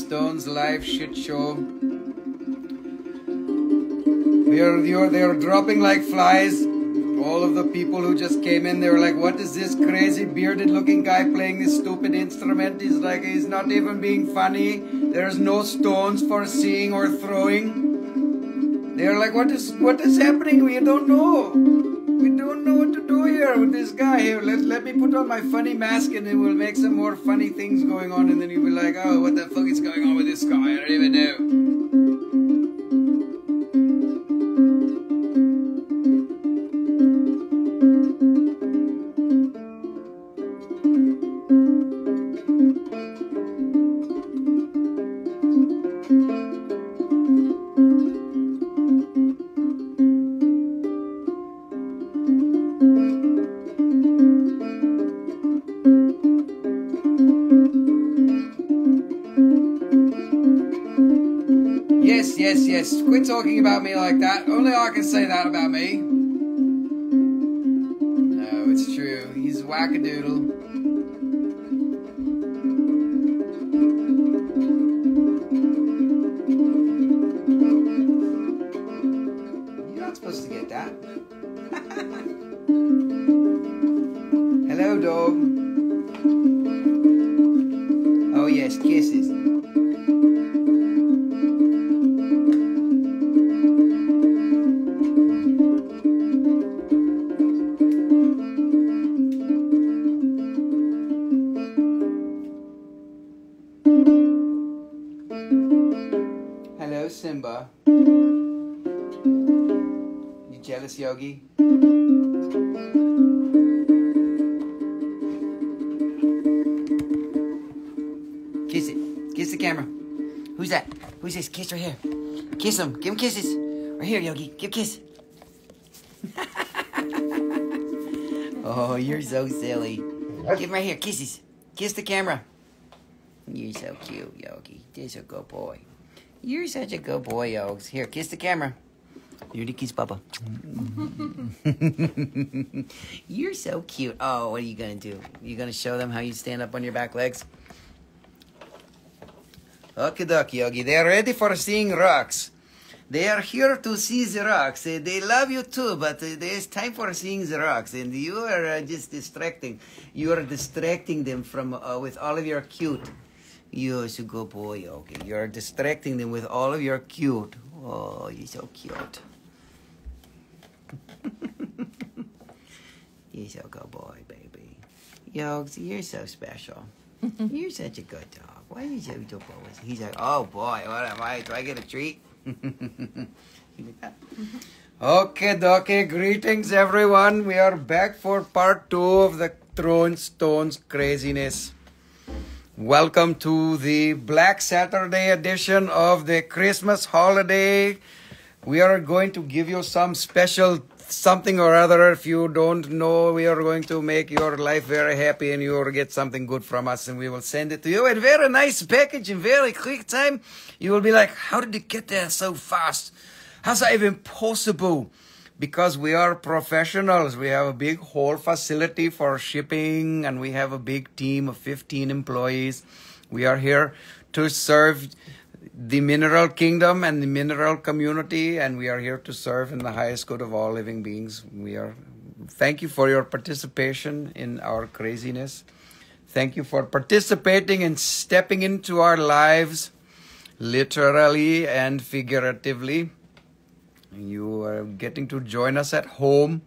Stones live shit show. Are, you're, they're dropping like flies. All of the people who just came in, they were like, What is this crazy bearded looking guy playing this stupid instrument? He's like, He's not even being funny. There's no stones for seeing or throwing. They're like, What is, what is happening? We don't know me put on my funny mask and then we'll make some more funny things going on and then you'll be like, oh, what the fuck is going on with this guy? I don't even know. I can say that about me. No, it's true. He's wackadoodle. You're not supposed to get that. Hello, dog. Camera. Who's that? Who's this? Kiss right here. Kiss him. Give him kisses. Right here, Yogi. Give a kiss. oh, you're so silly. Give him right here. Kisses. Kiss the camera. You're so cute, Yogi. You're a good boy. You're such a good boy, Yogs. Here, kiss the camera. Here to kiss Papa. You're so cute. Oh, what are you gonna do? You gonna show them how you stand up on your back legs? Okay, dokie, Yogi. They are ready for seeing rocks. They are here to see the rocks. Uh, They love you too, but uh, there's time for seeing the rocks, and you are uh, just distracting. You are distracting them from uh, with all of your cute. You're a good boy, Yogi. You're distracting them with all of your cute. Oh, you're so cute. you're so good boy, baby. Yogs, you're so special. you're such a good dog. Why are you so good? He's like, oh boy, what am I? Do I get a treat? Okay, dokie, greetings everyone. We are back for part two of the Throwing Stones craziness. Welcome to the Black Saturday edition of the Christmas holiday. We are going to give you some special something or other. If you don't know, we are going to make your life very happy and you will get something good from us and we will send it to you in very nice package in very quick time. You will be like, how did it get there so fast? How's that even possible? Because we are professionals. We have a big whole facility for shipping and we have a big team of 15 employees. We are here to serve the mineral kingdom and the mineral community and we are here to serve in the highest good of all living beings. We are thank you for your participation in our craziness. Thank you for participating and stepping into our lives literally and figuratively. You are getting to join us at home.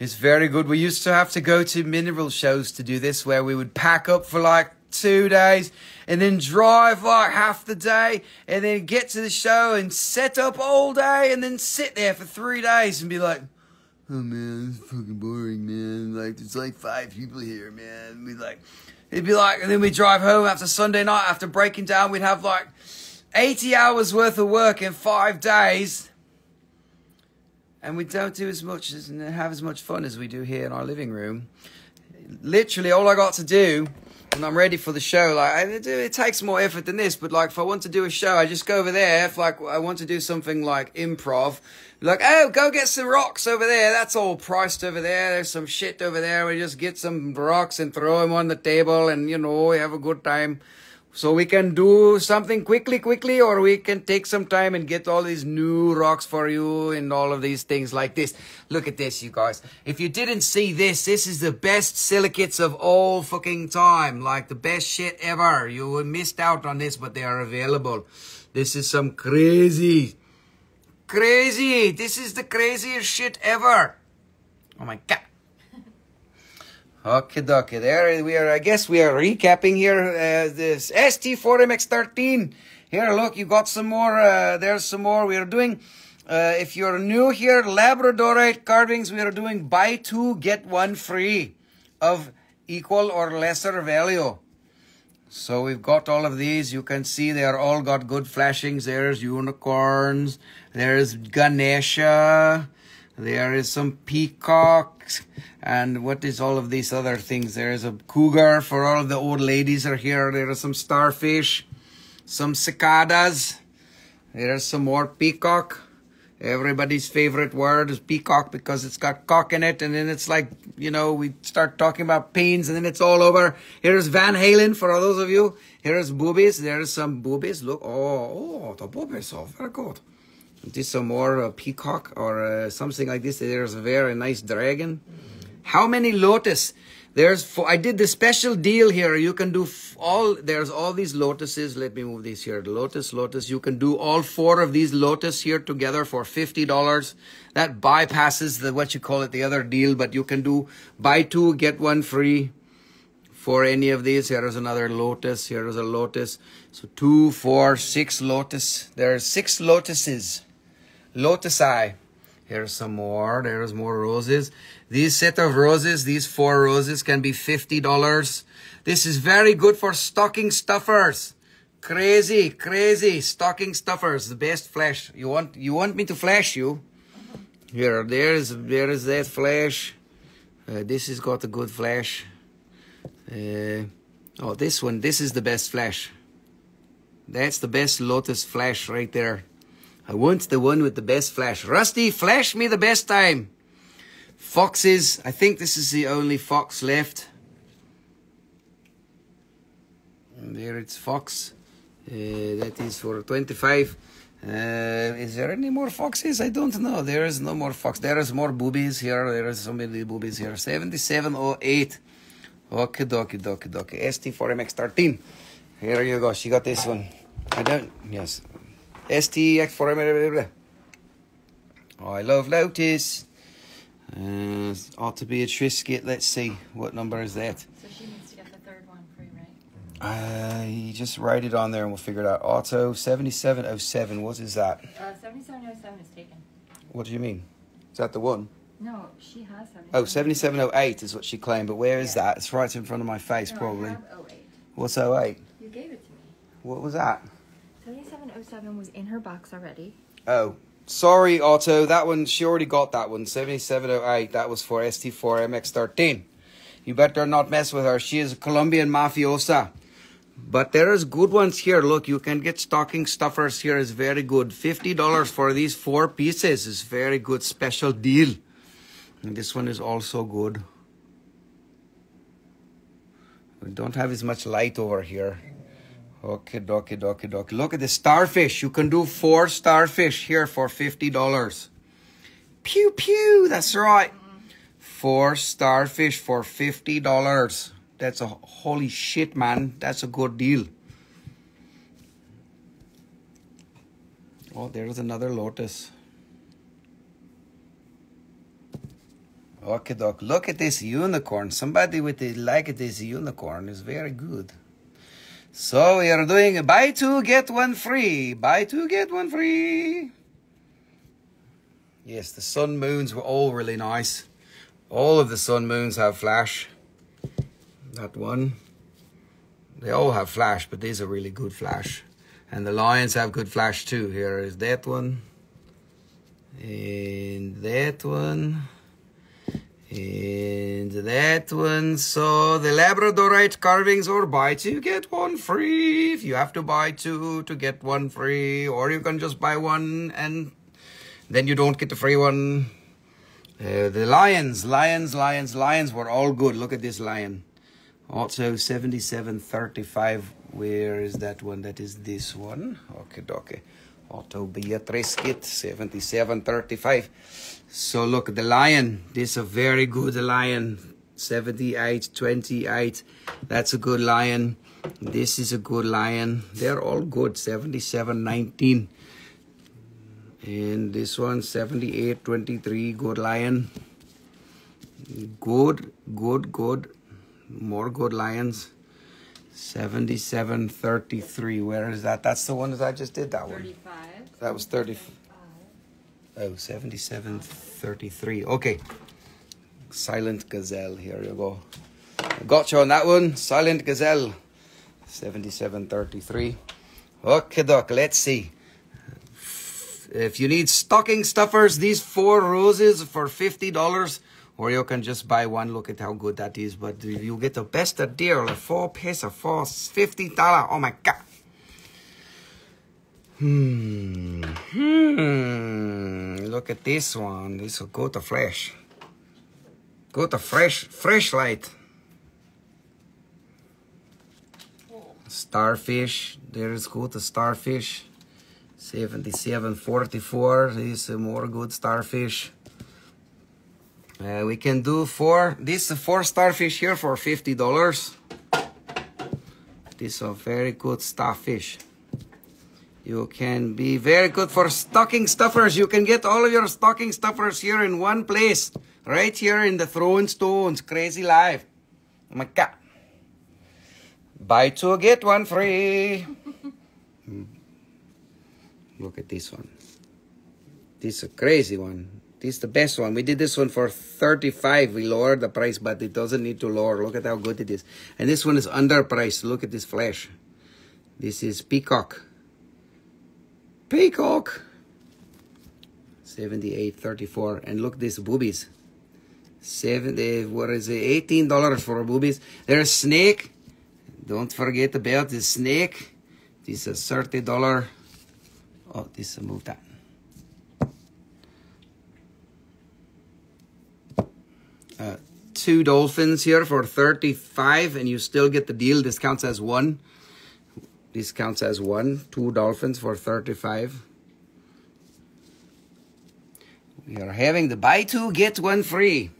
It's very good. We used to have to go to mineral shows to do this, where we would pack up for like two days and then drive like half the day and then get to the show and set up all day and then sit there for three days and be like, oh man, it's fucking boring, man. Like, there's like five people here, man. We'd like, it'd be like, and then we drive home after Sunday night after breaking down. We'd have like 80 hours worth of work in five days and we don't do as much as, and have as much fun as we do here in our living room. Literally, all I got to do and I'm ready for the show. Like it, it, takes more effort than this, but like if I want to do a show, I just go over there. If like I want to do something like improv, like oh, go get some rocks over there. That's all priced over there. There's some shit over there. We just get some rocks and throw them on the table, and you know we have a good time. So we can do something quickly, quickly, or we can take some time and get all these new rocks for you and all of these things like this. Look at this, you guys. If you didn't see this, this is the best silicates of all fucking time. Like the best shit ever. You missed out on this, but they are available. This is some crazy, crazy. This is the craziest shit ever. Oh my God. Okay, dokie. There we are. I guess we are recapping here. Uh, this ST4MX13. Here, look, you got some more. Uh, there's some more. We are doing. Uh, if you're new here, Labradorite carvings. We are doing buy two get one free of equal or lesser value. So we've got all of these. You can see they are all got good flashings. There's unicorns. There's Ganesha. There is some peacocks. And what is all of these other things? There is a cougar for all of the old ladies are here. There are some starfish, some cicadas. There's some more peacock. Everybody's favorite word is peacock because it's got cock in it. And then it's like, you know, we start talking about pains and then it's all over. Here's Van Halen for all those of you. Here's boobies. There's some boobies. Look, oh, oh, the boobies. Oh, very good. This some more uh, peacock or uh, something like this. There's a very nice dragon. How many lotus? There's four, I did the special deal here. You can do all, there's all these lotuses. Let me move these here. Lotus, lotus. You can do all four of these lotus here together for $50. That bypasses the, what you call it, the other deal, but you can do buy two, get one free for any of these. Here is another lotus. Here is a lotus. So two, four, six lotus. There are six lotuses. Lotus eye. Here's some more. There's more roses. These set of roses, these four roses can be $50. This is very good for stocking stuffers. Crazy, crazy stocking stuffers. The best flash. You want, you want me to flash you? Here, there's, there is that flash. Uh, this has got a good flash. Uh, oh, this one, this is the best flash. That's the best Lotus flash right there. I want the one with the best flash. Rusty, flash me the best time. Foxes, I think this is the only fox left. And there it's fox. Uh, that is for 25. Uh, is there any more foxes? I don't know. There is no more fox. There is more boobies here. There is so many boobies here. 7708. Okay, dokie, dokie, dokie. ST4MX13. Here you go. She got this one. I don't. Yes. STX4MX. Oh, I love Lotus. Uh, ought to be a Trisket. Let's see. What number is that? So she needs to get the third one free, right? Uh, you just write it on there and we'll figure it out. Auto 7707. What is that? Uh, 7707 is taken. What do you mean? Is that the one? No, she has 77. Oh, 7708 is what she claimed, but where is Yeah. that? It's right in front of my face, No, probably. I have 08. What's 08? You gave it to me. What was that? 7707 was in her box already. Oh, sorry, Otto. That one, she already got that one. 7708. That was for ST4MX13. You better not mess with her. She is a Colombian mafiosa. But there is good ones here. Look, you can get stocking stuffers here. is very good. $50 for these four pieces is very good special deal. And this one is also good. We don't have as much light over here. Okay, dokie, dokie, dokie. Look at the starfish. You can do four starfish here for $50. Pew, pew. That's right. Four starfish for $50. That's a holy shit, man. That's a good deal. Oh, there's another lotus. Okay, doc. Look at this unicorn. Somebody with like this unicorn is very good. So we are doing a buy two, get one free. Buy two, get one free. Yes, the sun moons were all really nice. All of the sun moons have flash. That one. They all have flash, but these are really good flash. And the lions have good flash too. Here is that one. And that one. And that one, so the Labradorite carvings or buy two, get one free. If you have to buy two to get one free, or you can just buy one and then you don't get the free one. Uh, the lions, lions, lions, lions were all good. Look at this lion. Also 7735. Where is that one? That is this one. Okay, okay. Auto Beatrice kit 7735. So look, at the lion. This is a very good lion. 78, 28. That's a good lion. This is a good lion. They're all good. 77, 19. And this one, 78, 23, good lion. Good, good, good. More good lions. 77, 33. Where is that? That's the one that I just did, that one. 35. That was 30. Oh, 77, 33. Okay. Silent Gazelle. Here you go. Got you on that one. Silent Gazelle. 77.33. Okay, Doc. Let's see. If you need stocking stuffers, these four roses for $50, or you can just buy one. Look at how good that is. But you get the best deal. Four pesos for $50. Oh my God. Hmm. Hmm. Look at this one. This will go to flash. Go to fresh, fresh light. Starfish. There's go to starfish. 7744 is a more good starfish. Uh, we can do four. This four starfish here for fifty dollars. This a very good starfish. You can be very good for stocking stuffers. You can get all of your stocking stuffers here in one place. Right here in the Throwing Stones. Crazy Life. Oh my God. Buy two, get one free. Hmm. Look at this one. This is a crazy one. This is the best one. We did this one for 35. We lowered the price, but it doesn't need to lower. Look at how good it is. And this one is underpriced. Look at this flash. This is Peacock. Peacock. 78.34. And look these boobies. Seven, what is it? $18 for boobies. There's snake. Don't forget about the snake. This is $30. Oh, this move that. Uh, two dolphins here for 35 and you still get the deal. This counts as one. This counts as one. Two dolphins for 35. We are having the buy two, get one free.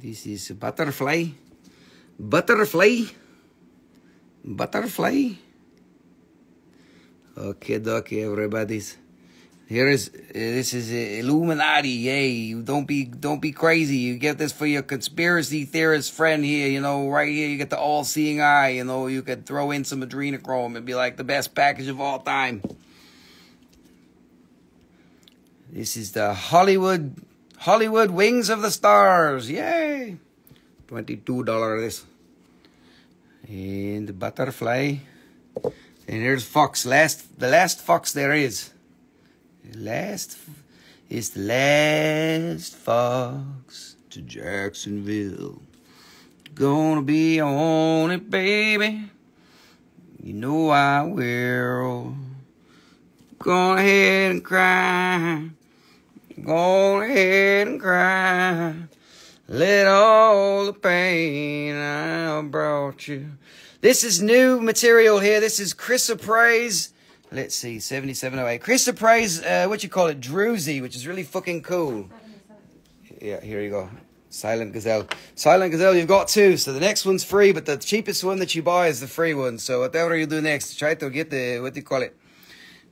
This is butterfly. Butterfly. Butterfly. Okay, okay, everybody's. Here is this is Illuminati. Yay! Don't be don't be crazy. You get this for your conspiracy theorist friend here. You know, right here you get the all-seeing eye. You know, you could throw in some adrenochrome and be like the best package of all time. This is the Hollywood Hollywood Wings of the Stars. Yay! Twenty-two dollar this. And the butterfly. And here's fox. Last the last fox there is. Last is the last fox to Jacksonville. Gonna be on it, baby. You know I will. Go ahead and cry. Go ahead and cry. Let all the pain I brought you. This is new material here. This is Chrysoprase. Let's see, 7708. Chris Chrysoprase, uh, what you call it? Druzy, which is really fucking cool. Yeah, here you go. Silent Gazelle. Silent Gazelle, you've got two. So the next one's free, but the cheapest one that you buy is the free one. So whatever you do next, try to get the, what do you call it?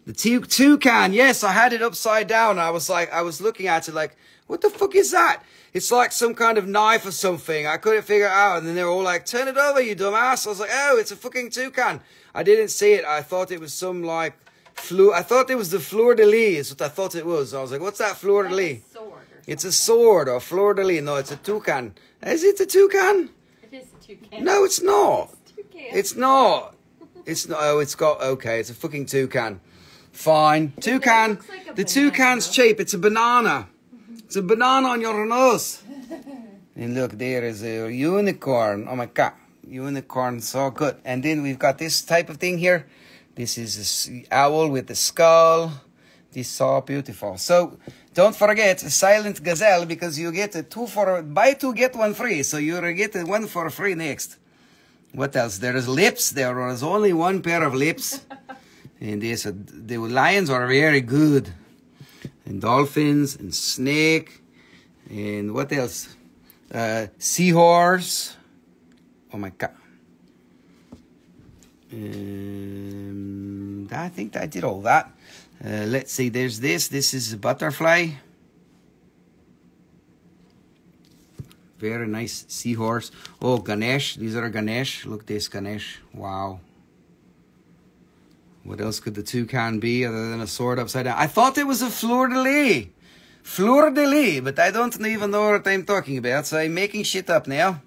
The two, toucan. Yes, I had it upside down. I was like, I was looking at it like, what the fuck is that? It's like some kind of knife or something. I couldn't figure it out. And then they were all like, turn it over, you dumbass. I was like, oh, it's a fucking toucan. I didn't see it. I thought it was some like flu. I thought it was the fleur de lis. What I thought it was. I was like, what's that fleur de lis? It's a sword or fleur de lis. No, it's a toucan. Is it a toucan? It is a toucan. No, it's not. It's toucan. It's not. It's not. Oh, it's got. Okay, it's a fucking toucan. fine. Toucan, like the banana, toucan's cheap. It's a banana. It's a banana on your nose. And look, there is a unicorn. Oh my god, unicorn, so good. And then we've got this type of thing here. This is a owl with the skull. This is so beautiful. So don't forget silent gazelle because you get a two for buy two get one free. So you get one for free next. What else? There is lips. There was only one pair of lips. and this, the lions are very good. And dolphins and snake. And what else? Uh, seahorse. Oh my god. Um, I think I did all that. Uh, let's see, there's this. This is a butterfly. Very nice seahorse. Oh, Ganesh. These are Ganesh. Look, this Ganesh. Wow. What else could the toucan be other than a sword upside down? I thought it was a fleur de lis. Fleur de lis, but I don't even know what I'm talking about, so I'm making shit up now.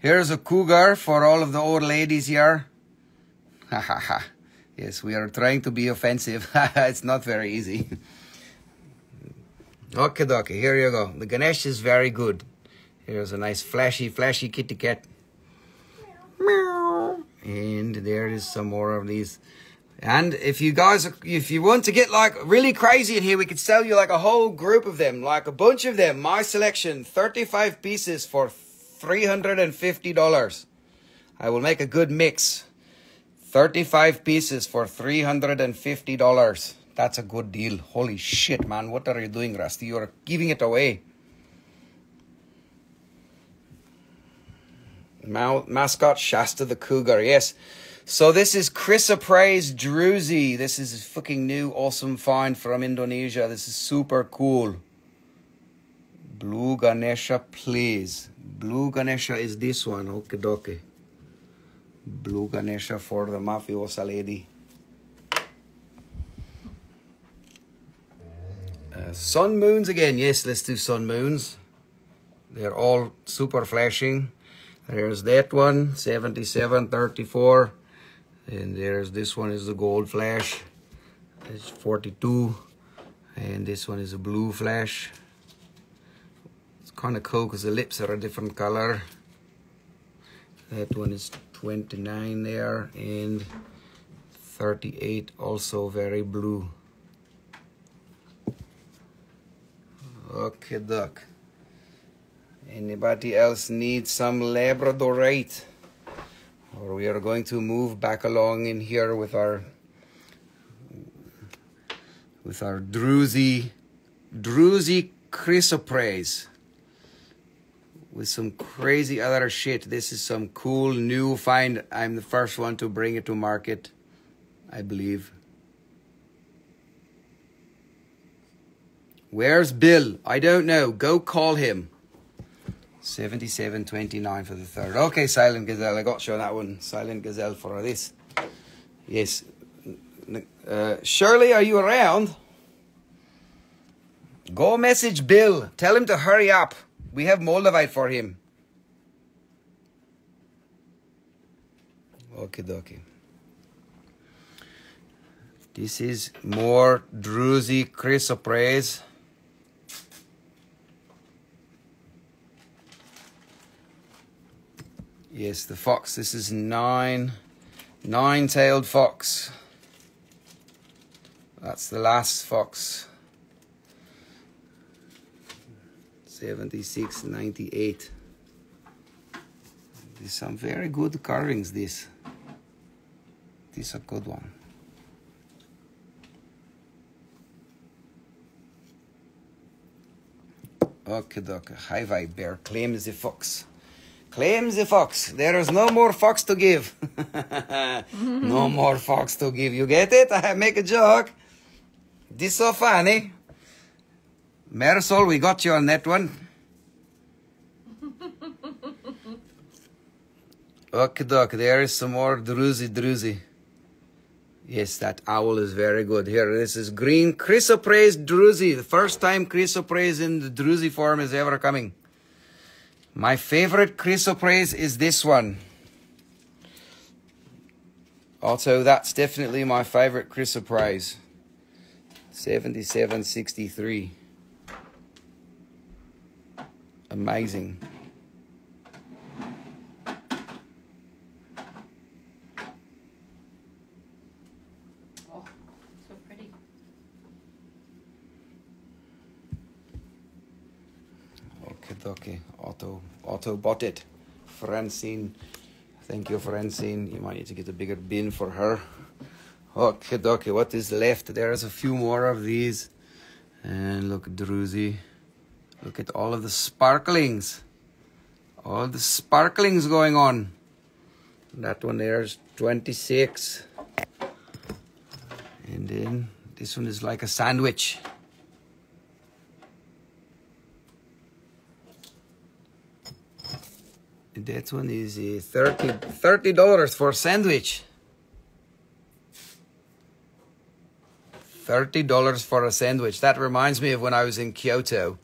Here's a cougar for all of the old ladies here. Ha ha ha. Yes, we are trying to be offensive. it's not very easy. Okay, dokie, here you go. The Ganesh is very good. Here's a nice flashy, flashy kitty cat. Meow. And there is some more of these. And if you guys, if you want to get like really crazy in here, we could sell you like a whole group of them, like a bunch of them. My selection, 35 pieces for $350. I will make a good mix. 35 pieces for $350. That's a good deal. Holy shit, man. What are you doing, Rusty? You're giving it away. Ma- mascot Shasta the Cougar. Yes. So this is Chris Chrysoprase druzy. This is fucking new awesome find from Indonesia. This is super cool. Blue Ganesha, please. Blue Ganesha is this one. Okay, dokie. Blue Ganesha for the mafiosa lady. Uh, sun moons again. Yes, let's do sun moons. They're all super flashing. There's that one, 7734. And there's this one is the gold flash. It's 42. And this one is a blue flash. Kind of cool because the lips are a different color. That one is 29 there and 38 also very blue. Okay, duck. Anybody else need some Labradorite? Or we are going to move back along in here with our with our druzy druzy chrysoprase with some crazy other shit. This is some cool new find. I'm the first one to bring it to market, I believe. Where's Bill? I don't know. Go call him. 77.29 for the third. Okay, Silent Gazelle. I got you on that one. Silent Gazelle for this. Yes. Uh, Shirley, are you around? Go message Bill. Tell him to hurry up. We have Moldavite for him. Okay, dokie. This is more druzy chrysoprase. Yes, the fox. This is nine, nine-tailed fox. That's the last fox. 76, 98. These some very good carvings, this. This is a good one. Okay, doc. High vibe bear claims the fox. Claims the fox. There is no more fox to give. no more fox to give. You get it? I make a joke. This so funny. Marisol, we got you on that one. Okay, doc. There is some more druzy druzy. Yes, that owl is very good. Here, this is green chrysoprase druzy. The first time chrysoprase in the druzy form is ever coming. My favorite chrysoprase is this one. Also, that's definitely my favorite chrysoprase. 77.63. Amazing. Oh, so pretty. Okay, okay. Auto, auto bought it. Francine. Thank you, Francine. You might need to get a bigger bin for her. Okay, okay. What is left? There's a few more of these. And look, Druzy. Look at all of the sparklings. All the sparklings going on. That one there's 26. And then this one is like a sandwich. And that one is uh, 30 $30 for a sandwich. $30 for a sandwich. That reminds me of when I was in Kyoto.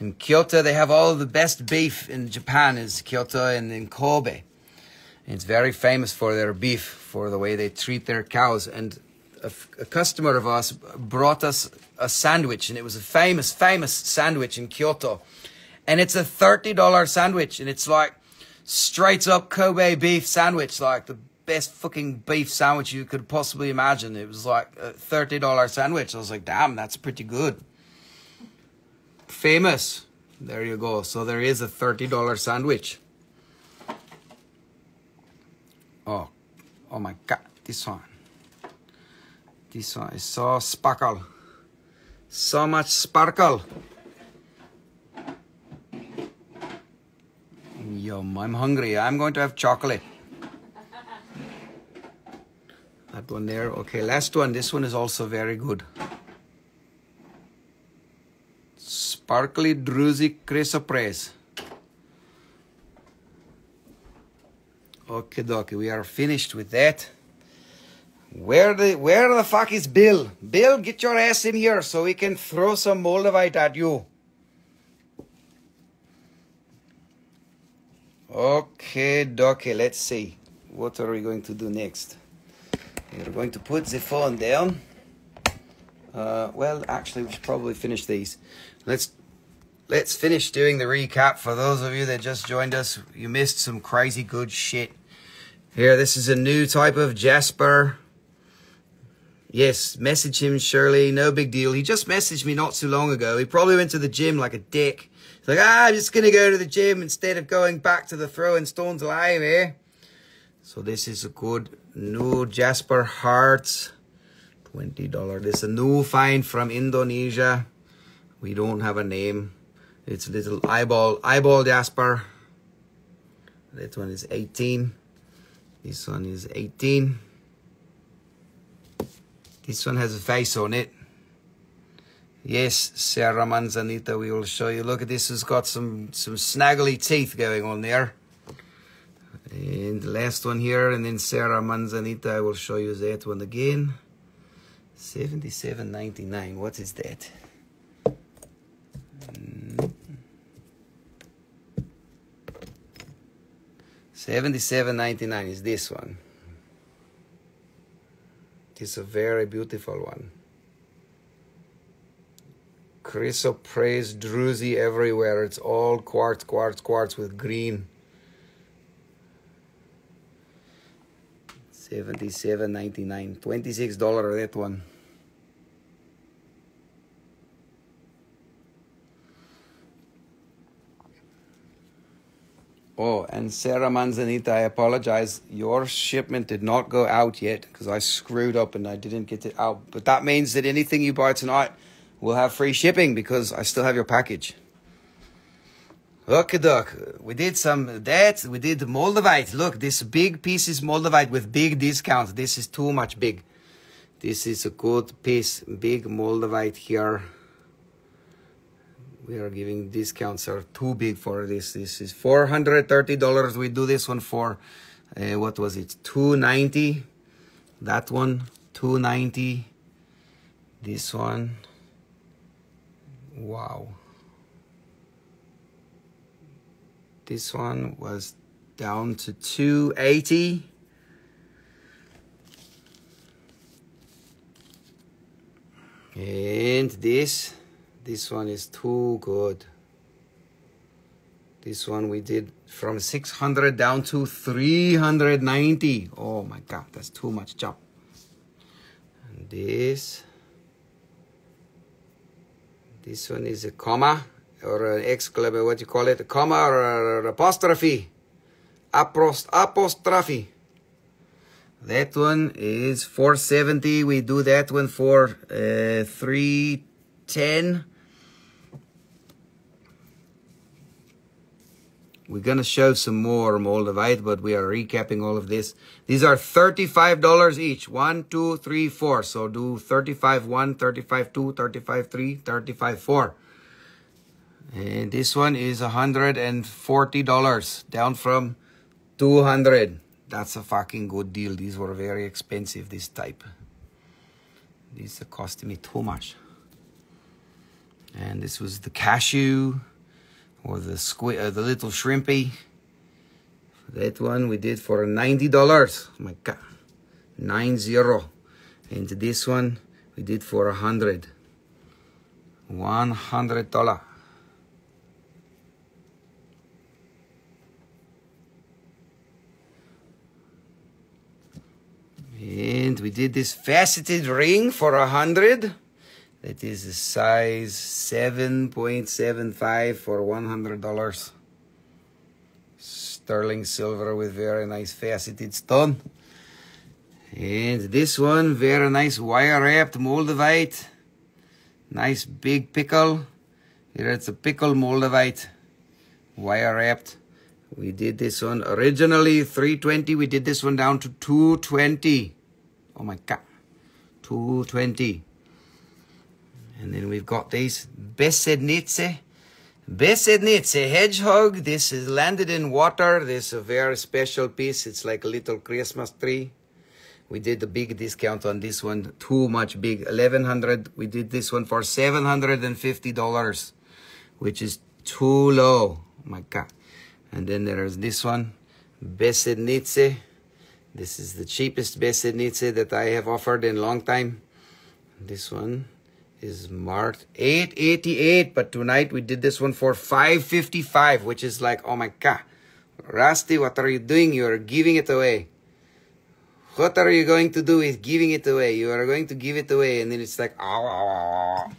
In Kyoto, they have all the best beef in Japan is Kyoto and in Kobe. And it's very famous for their beef, for the way they treat their cows. And a, a customer of ours brought us a sandwich, and it was a famous, famous sandwich in Kyoto. And it's a $30 sandwich, and it's like straight up Kobe beef sandwich, like the best fucking beef sandwich you could possibly imagine. It was like a $30 sandwich. I was like, damn, that's pretty good. Famous. There you go. So there is a $30 sandwich. Oh, oh my god, this one. This one is so sparkle. So much sparkle. Yum, I'm hungry. I'm going to have chocolate. That one there. Okay, last one. This one is also very good. Sparkly Druzy Chrysoprase. Okay, dokie, we are finished with that. Where the where the fuck is Bill? Bill, get your ass in here so we can throw some Moldavite at you. Okay, dokie, let's see. What are we going to do next? We're going to put the phone down. Uh, well, actually, we should probably finish these. Let's let's finish doing the recap for those of you that just joined us. You missed some crazy good shit. Here, this is a new type of Jasper. Yes, message him, Shirley. No big deal. He just messaged me not too long ago. He probably went to the gym like a dick. He's like, ah, I'm just going to go to the gym instead of going back to the throwing stones alive, eh? So this is a good new Jasper Hearts. $20. This is a new find from Indonesia. We don't have a name. It's a little eyeball, eyeball Jasper. That one is 18. This one is 18. This one has a face on it. Yes, Sarah Manzanita, we will show you. Look at this, it's got some, some snaggly teeth going on there. And the last one here, and then Sarah Manzanita, I will show you that one again. 77.99, what is that? Mm. 77.99 is this one. It's a very beautiful one. Chrysoprase druzy everywhere. It's all quartz, quartz, quartz with green. Seventy-seven ninety-nine. Twenty-six dollar that one. Oh, and Sarah Manzanita, I apologize. Your shipment did not go out yet because I screwed up and I didn't get it out. But that means that anything you buy tonight will have free shipping because I still have your package. Okay, doc. We did some that. We did Moldavite. Look, this big piece is Moldavite with big discount. This is too much big. This is a good piece. Big Moldavite here. We are giving discounts are too big for this. This is four hundred thirty dollars. We do this one for uh, what was it? Two ninety. That one two ninety. This one. Wow. This one was down to 280. And this, this one is too good. This one we did from 600 down to 390. Oh my God, that's too much jump. And this, this one is a comma or an exclamation, what do you call it, a comma or an apostrophe. Apost apostrophe. That one is 470. We do that one for uh, 310. We're going to show some more Moldavite, but we are recapping all of this. These are $35 each. One, two, three, four. So do 35 1, 35 2, 35 3, 35 4. And this one is $140, down from 200 That's a fucking good deal. These were very expensive, this type. These are costing me too much. And this was the cashew or the squid, uh, the little shrimpy. That one we did for $90. Oh my God. Nine zero. And this one we did for a hundred. One hundred dollar. And we did this faceted ring for a hundred. That is a size 7.75 for $100. Sterling silver with very nice faceted stone. And this one, very nice wire wrapped moldavite. Nice big pickle. Here it's a pickle moldavite. Wire wrapped. We did this one originally 320. We did this one down to 220. Oh my God. 220. And then we've got these Besednice. Besednice hedgehog. This is landed in water. This is a very special piece. It's like a little Christmas tree. We did a big discount on this one. Too much big. 1100 We did this one for $750, which is too low. Oh my God. And then there's this one. Besednice. This is the cheapest Besednice that I have offered in a long time. This one is marked 888 but tonight we did this one for 555 which is like oh my god. Rusty what are you doing? You are giving it away. What are you going to do with giving it away? You are going to give it away and then it's like oh, oh,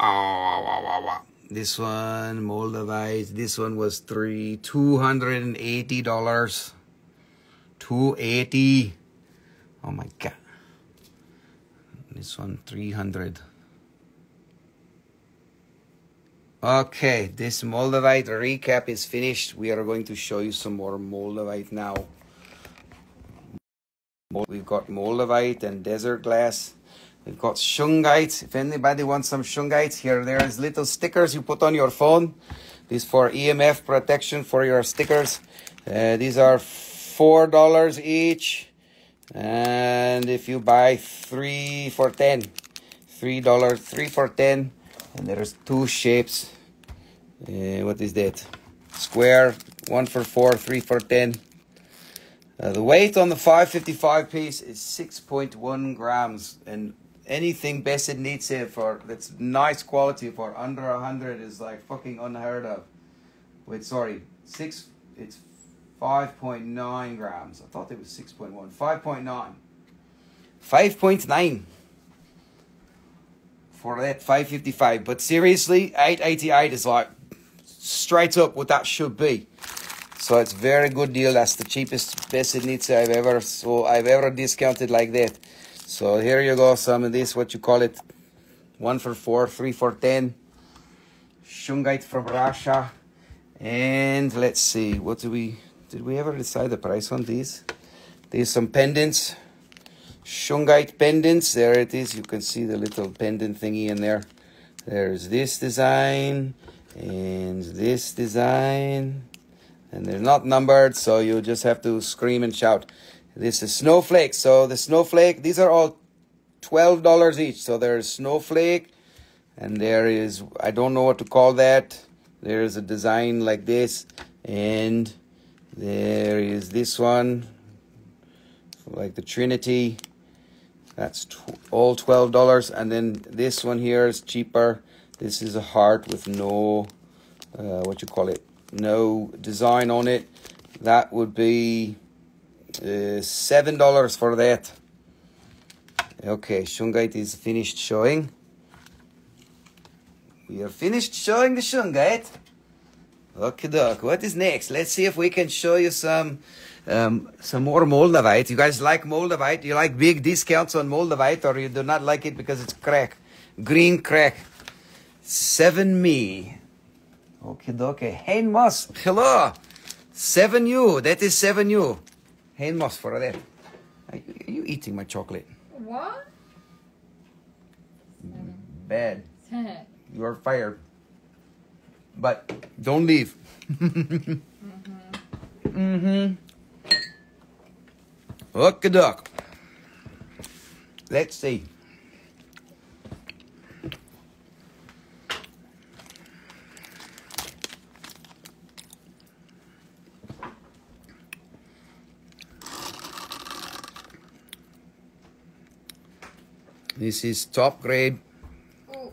oh, oh, this one moldavite this one was three two hundred and eighty dollars. 280 oh my god this one 300 okay this moldavite recap is finished. We are going to show you some more moldavite now. We've got moldavite and desert glass. We've got shungite if anybody wants some shungite here there's little stickers you put on your phone. These for emf protection for your stickers. Uh, these are four dollars each and if you buy three for ten three dollars three for ten and there's two shapes uh, what is that? Square one for four three for ten. Uh, the weight on the 555 piece is 6.1 grams and anything Besednice here for that's nice quality for under 100 is like fucking unheard of. Wait sorry six it's 5.9 grams. I thought it was 6.1. 5.9. 5.9 for that 555. But seriously, 888 is like straight up what that should be. So it's very good deal. That's the cheapest Besednice I've ever so I've ever discounted like that. So here you go, some of this, what you call it, one for four, three for ten. Shungite from Russia. And let's see, what do we did we ever decide the price on these? There's some pendants. Shungite pendants. There it is. You can see the little pendant thingy in there. There's this design and this design. And they're not numbered, so you just have to scream and shout. This is snowflake. So the snowflake, these are all $12 each. So there's snowflake and there is, I don't know what to call that. There's a design like this and there is this one, like the Trinity. That's tw- all twelve dollars, and then this one here is cheaper. This is a heart with no, uh, what you call it, no design on it. That would be uh, seven dollars for that. Okay, Shungite is finished showing. We are finished showing the Shungite. Okay, doc. What is next? Let's see if we can show you some um, some more Moldavite. You guys like Moldavite? You like big discounts on Moldavite, or you do not like it because it's crack, green crack. Seven me. Okay, doke. Hein Moss. Hello. Seven you. That is seven you. Hein Moss for that. Are you, are you eating my chocolate? What? Bad. You are fired. But don't leave. mm-hmm. Okay, duck. Let's see. This is top grade Oh,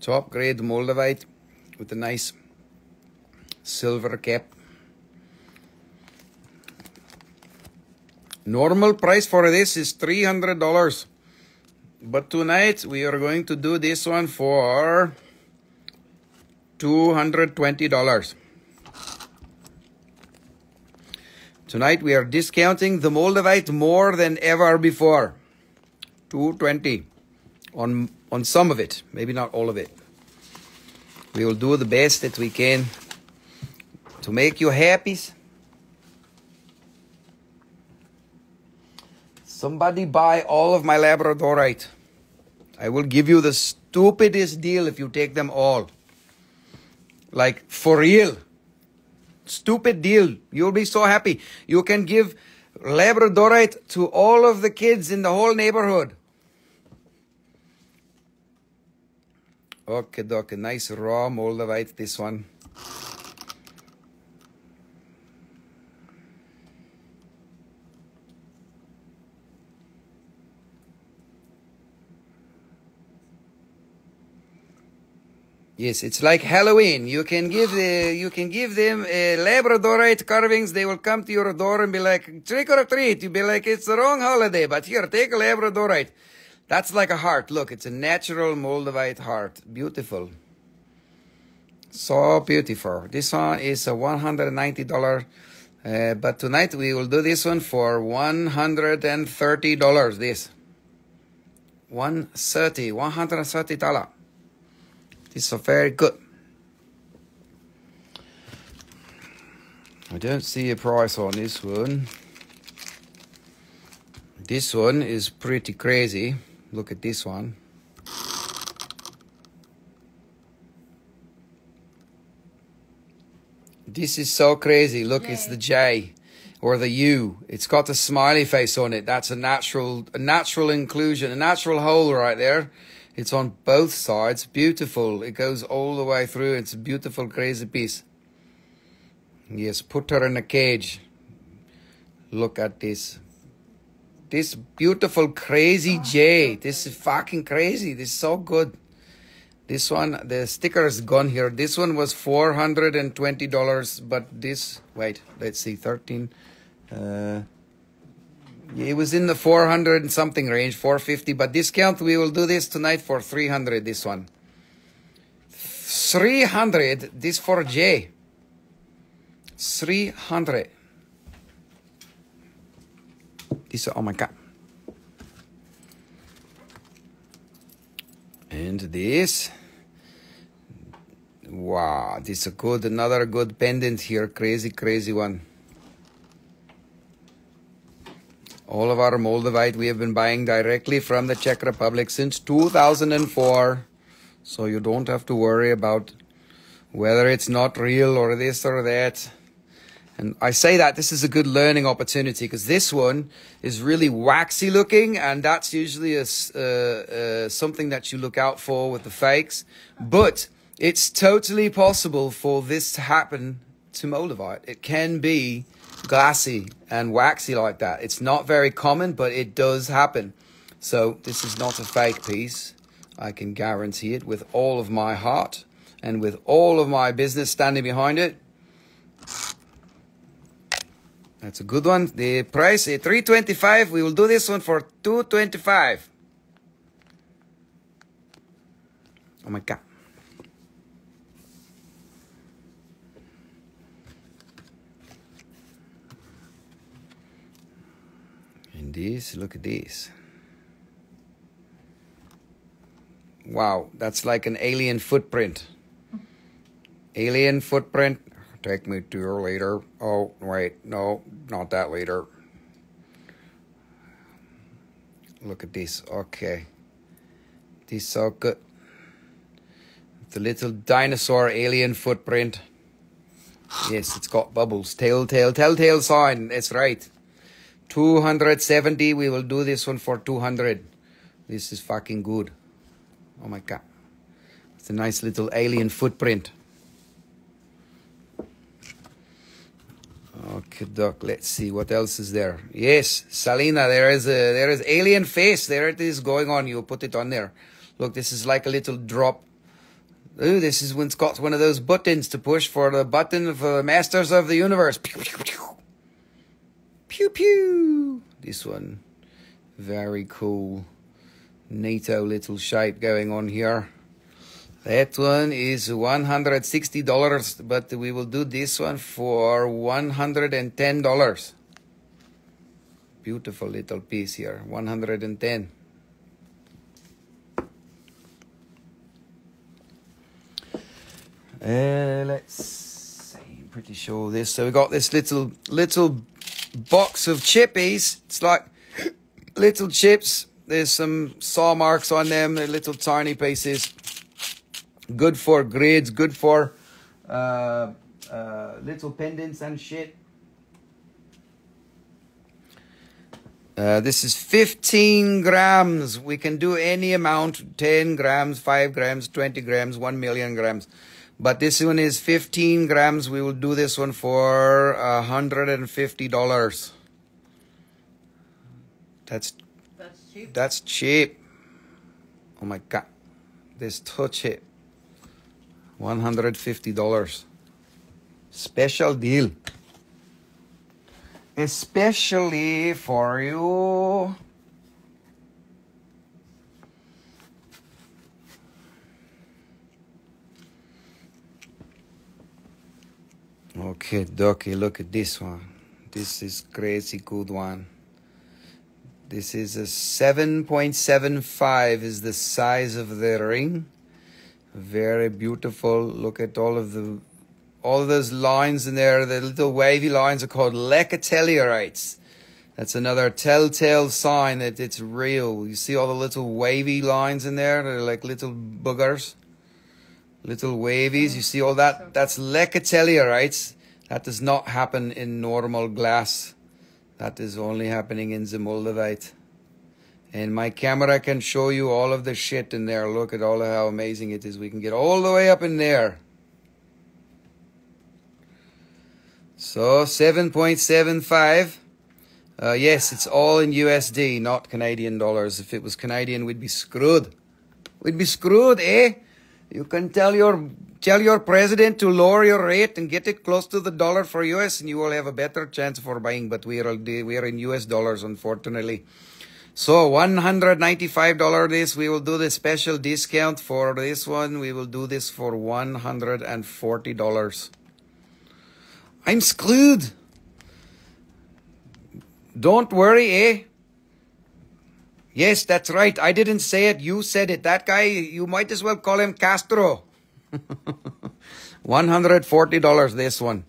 top grade Moldavite with a nice silver cap. Normal price for this is $300. But tonight we are going to do this one for $220. Tonight we are discounting the Moldavite more than ever before. 220 on on some of it, maybe not all of it. We will do the best that we can to make you happy. Somebody buy all of my Labradorite. I will give you the stupidest deal if you take them all. Like for real. Stupid deal. You'll be so happy. You can give Labradorite to all of the kids in the whole neighborhood. Okay, doc, nice raw Moldavite, this one. Yes, it's like Halloween. You can give the you can give them uh, Labradorite carvings. They will come to your door and be like trick or treat. You be like it's the wrong holiday, but here take a Labradorite. That's like a heart. Look, it's a natural Moldavite heart. Beautiful. So beautiful. This one is a $190. Uh, but tonight we will do this one for $130. This. 130 $130. This is very good. I don't see a price on this one. This one is pretty crazy. Look at this one. This is so crazy. Look, it's the J or the U. It's got the smiley face on it. That's a natural, a natural inclusion, a natural hole right there. It's on both sides. Beautiful. It goes all the way through. It's a beautiful, crazy piece. Yes, put her in a cage. Look at this. This beautiful crazy J. This is fucking crazy. This is so good. This one, the sticker is gone here. This one was four hundred and twenty dollars, but this wait, let's see, thirteen. Uh, it was in the four hundred something range, four fifty. But discount, we will do this tonight for three hundred. This one. 300 this for J 300 these are, oh my god. And this. Wow, this is a good, another good pendant here. Crazy, crazy one. All of our Moldavite we have been buying directly from the Czech Republic since 2004. So you don't have to worry about whether it's not real or this or that. And I say that this is a good learning opportunity because this one is really waxy looking, and that's usually a, uh, uh, something that you look out for with the fakes. But it's totally possible for this to happen to Moldavite. It can be glassy and waxy like that. It's not very common, but it does happen. So this is not a fake piece. I can guarantee it with all of my heart and with all of my business standing behind it. That's a good one. The price eh, is 325. We will do this one for 225. Oh my god. And this, look at this. Wow, that's like an alien footprint. Alien footprint. Take me to your leader. Oh, wait, no, not that leader. Look at this. Okay. This so good. The little dinosaur alien footprint. Yes, it's got bubbles. Telltale, telltale sign. That's right. 270. We will do this one for 200. This is fucking good. Oh my god. It's a nice little alien footprint. Okay, doc. Let's see what else is there. Yes, Salina, there is a there is alien face. There it is going on. You put it on there. Look, this is like a little drop. Ooh, this is when it's got one of those buttons to push for the button for the Masters of the Universe. Pew pew pew. Pew pew. This one, very cool. NATO little shape going on here. That one is $160, but we will do this one for $110. Beautiful little piece here, 110. Uh, let's see, I'm pretty sure this. So we got this little little box of chippies. It's like little chips. There's some saw marks on them. They're little tiny pieces good for grades, good for uh, uh, little pendants and shit. Uh, this is 15 grams. We can do any amount 10 grams, 5 grams, 20 grams, 1 million grams. But this one is 15 grams. We will do this one for $150. That's That's cheap. that's cheap. Oh my god. This too cheap. $150. Special deal. Especially for you. Okay, Doki, look at this one. This is crazy good one. This is a 7.75 is the size of the ring. Very beautiful. Look at all of the all of those lines in there. The little wavy lines are called lechatelierites. That's another telltale sign that it's real. You see all the little wavy lines in there? They're like little boogers. Little wavies. You see all that? That's lechatelierites. That does not happen in normal glass. That is only happening in the moldavite. And my camera can show you all of the shit in there. Look at all of how amazing it is. We can get all the way up in there. So 7.75. Uh, yes, it's all in USD, not Canadian dollars. If it was Canadian, we'd be screwed. We'd be screwed, eh? You can tell your tell your president to lower your rate and get it close to the dollar for US, and you will have a better chance for buying. But we are we are in US dollars, unfortunately. So $195 this, we will do the special discount for this one. We will do this for $140. I'm screwed. Don't worry, eh? Yes, that's right. I didn't say it. You said it. That guy, you might as well call him Castro. $140 this one.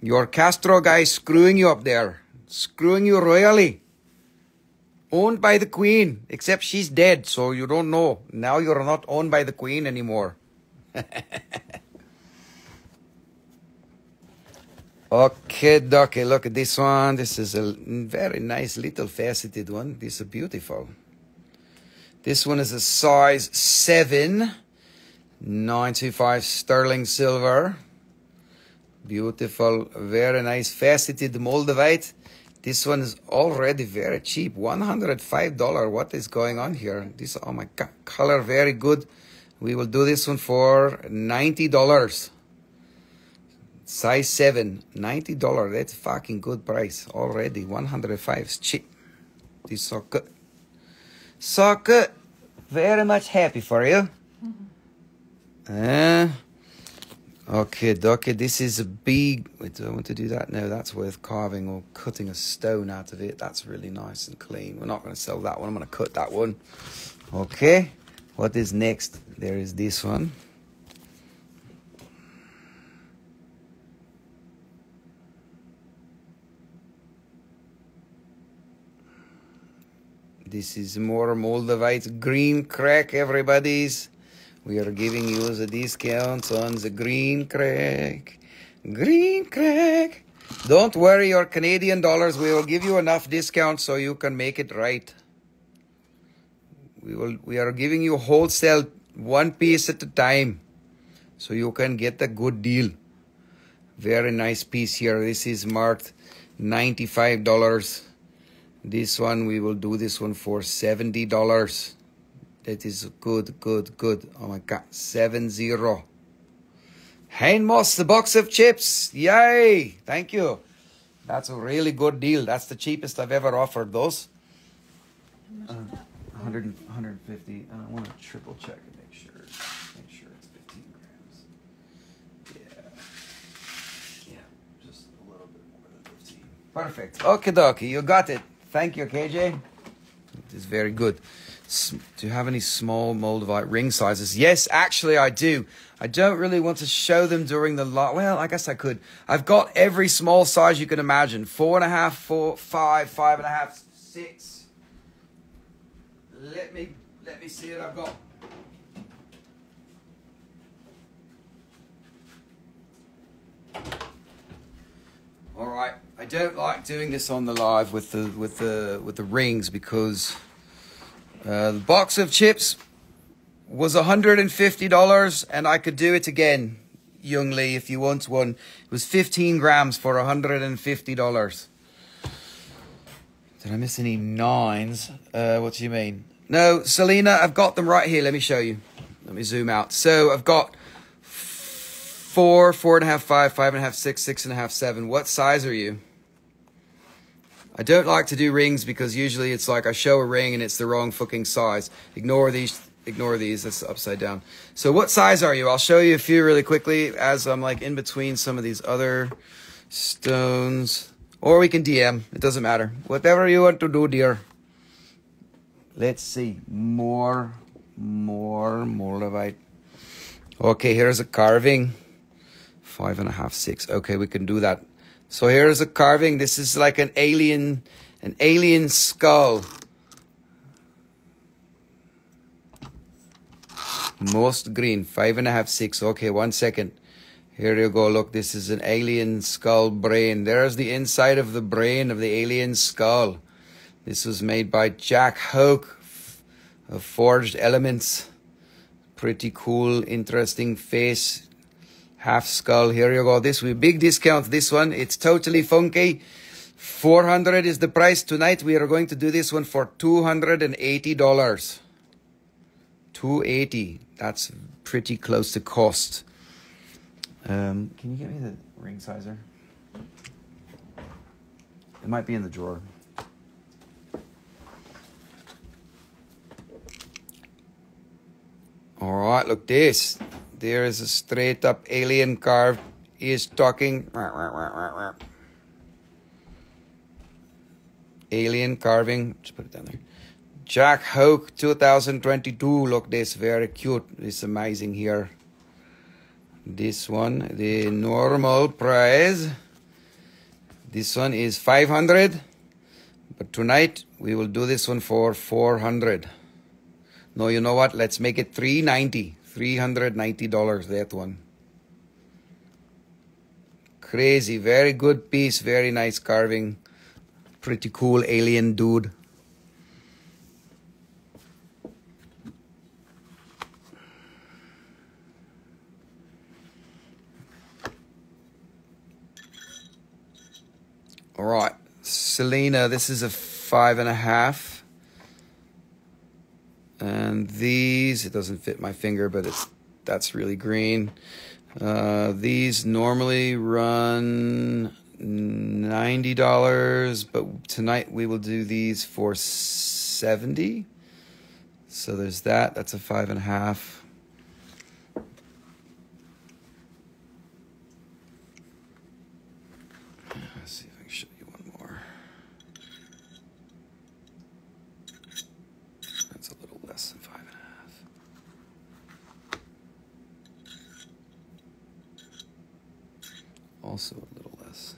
Your Castro guy screwing you up there. Screwing you royally owned by the queen, except she's dead, so you don't know. Now you're not owned by the queen anymore. okay, dokie, look at this one. This is a very nice little faceted one. This is beautiful. This one is a size 7, 95 sterling silver. Beautiful, very nice faceted Moldavite. This one is already very cheap, $105. What is going on here? This, oh my God, color very good. We will do this one for $90. Size 7, $90. That's fucking good price already. 105 is cheap. This is so good. So good. Very much happy for you. Uh, okay, dokie, this is a big. Do I want to do that? No, that's worth carving or cutting a stone out of it. That's really nice and clean. We're not going to sell that one. I'm going to cut that one. Okay, what is next? There is this one. This is more Moldavite green crack, everybody's. We are giving you the discounts on the green crack. Green crack. Don't worry, your Canadian dollars, we will give you enough discount so you can make it right. We will we are giving you wholesale one piece at a time so you can get a good deal. Very nice piece here. This is marked $95. This one, we will do this one for $70. That is good, good, good. Oh my God, seven zero. Moss, the box of chips. Yay! Thank you. That's a really good deal. That's the cheapest I've ever offered those. Uh, 100, 150. Uh, I want to triple check and make sure. Make sure it's 15 grams. Yeah. Yeah, just a little bit more than 15. Perfect. Okay, dokie. You got it. Thank you, KJ. It is very good. Do you have any small Moldavite ring sizes? Yes, actually, I do. I don't really want to show them during the lot. Well, I guess I could. I've got every small size you can imagine: four and a half, four, five, five and a half, six. Let me let me see what I've got. All right. I don't like doing this on the live with the with the with the rings because uh, the box of chips was $150 and I could do it again, young Lee, if you want one. It was 15 grams for $150. Did I miss any nines? Uh, what do you mean? No, Selena, I've got them right here. Let me show you. Let me zoom out. So I've got four, four and a half, five, five and a half, six, six and a half, seven. What size are you? I don't like to do rings because usually it's like I show a ring and it's the wrong fucking size. Ignore these. Ignore these. That's upside down. So what size are you? I'll show you a few really quickly as I'm like in between some of these other stones. Or we can DM. It doesn't matter. Whatever you want to do, dear. Let's see. More, more Moldavite. Okay, here's a carving. Five and a half, six. Okay, we can do that. So here's a carving. This is like an alien, an alien skull. Most green, five and a half, six. Okay, one second. Here you go. Look, this is an alien skull brain. There's the inside of the brain of the alien skull. This was made by Jack Hoke of Forged Elements. Pretty cool, interesting face half skull. Here you go. This we big discount. This one, it's totally funky. 400 is the price tonight. We are going to do this one for $280. 280. That's pretty close to cost. Um, can you get me the ring sizer? It might be in the drawer. All right, look this. There is a straight up alien carved. He is talking. Alien carving. Just put it down there. Jack Hoke 2022. Look, this very cute. It's amazing here. This one, the normal price. This one is 500. But tonight we will do this one for 400. No, you know what? Let's make it 390. $390 that one. Crazy, very good piece, very nice carving. Pretty cool alien dude. All right. Selena, this is a five and a half. And these, it doesn't fit my finger, but it's that's really green. Uh, these normally run ninety dollars, but tonight we will do these for seventy. So there's that. That's a five and a half. Let's see if I can show you one more. That's a little less than five and a half. Also a little less.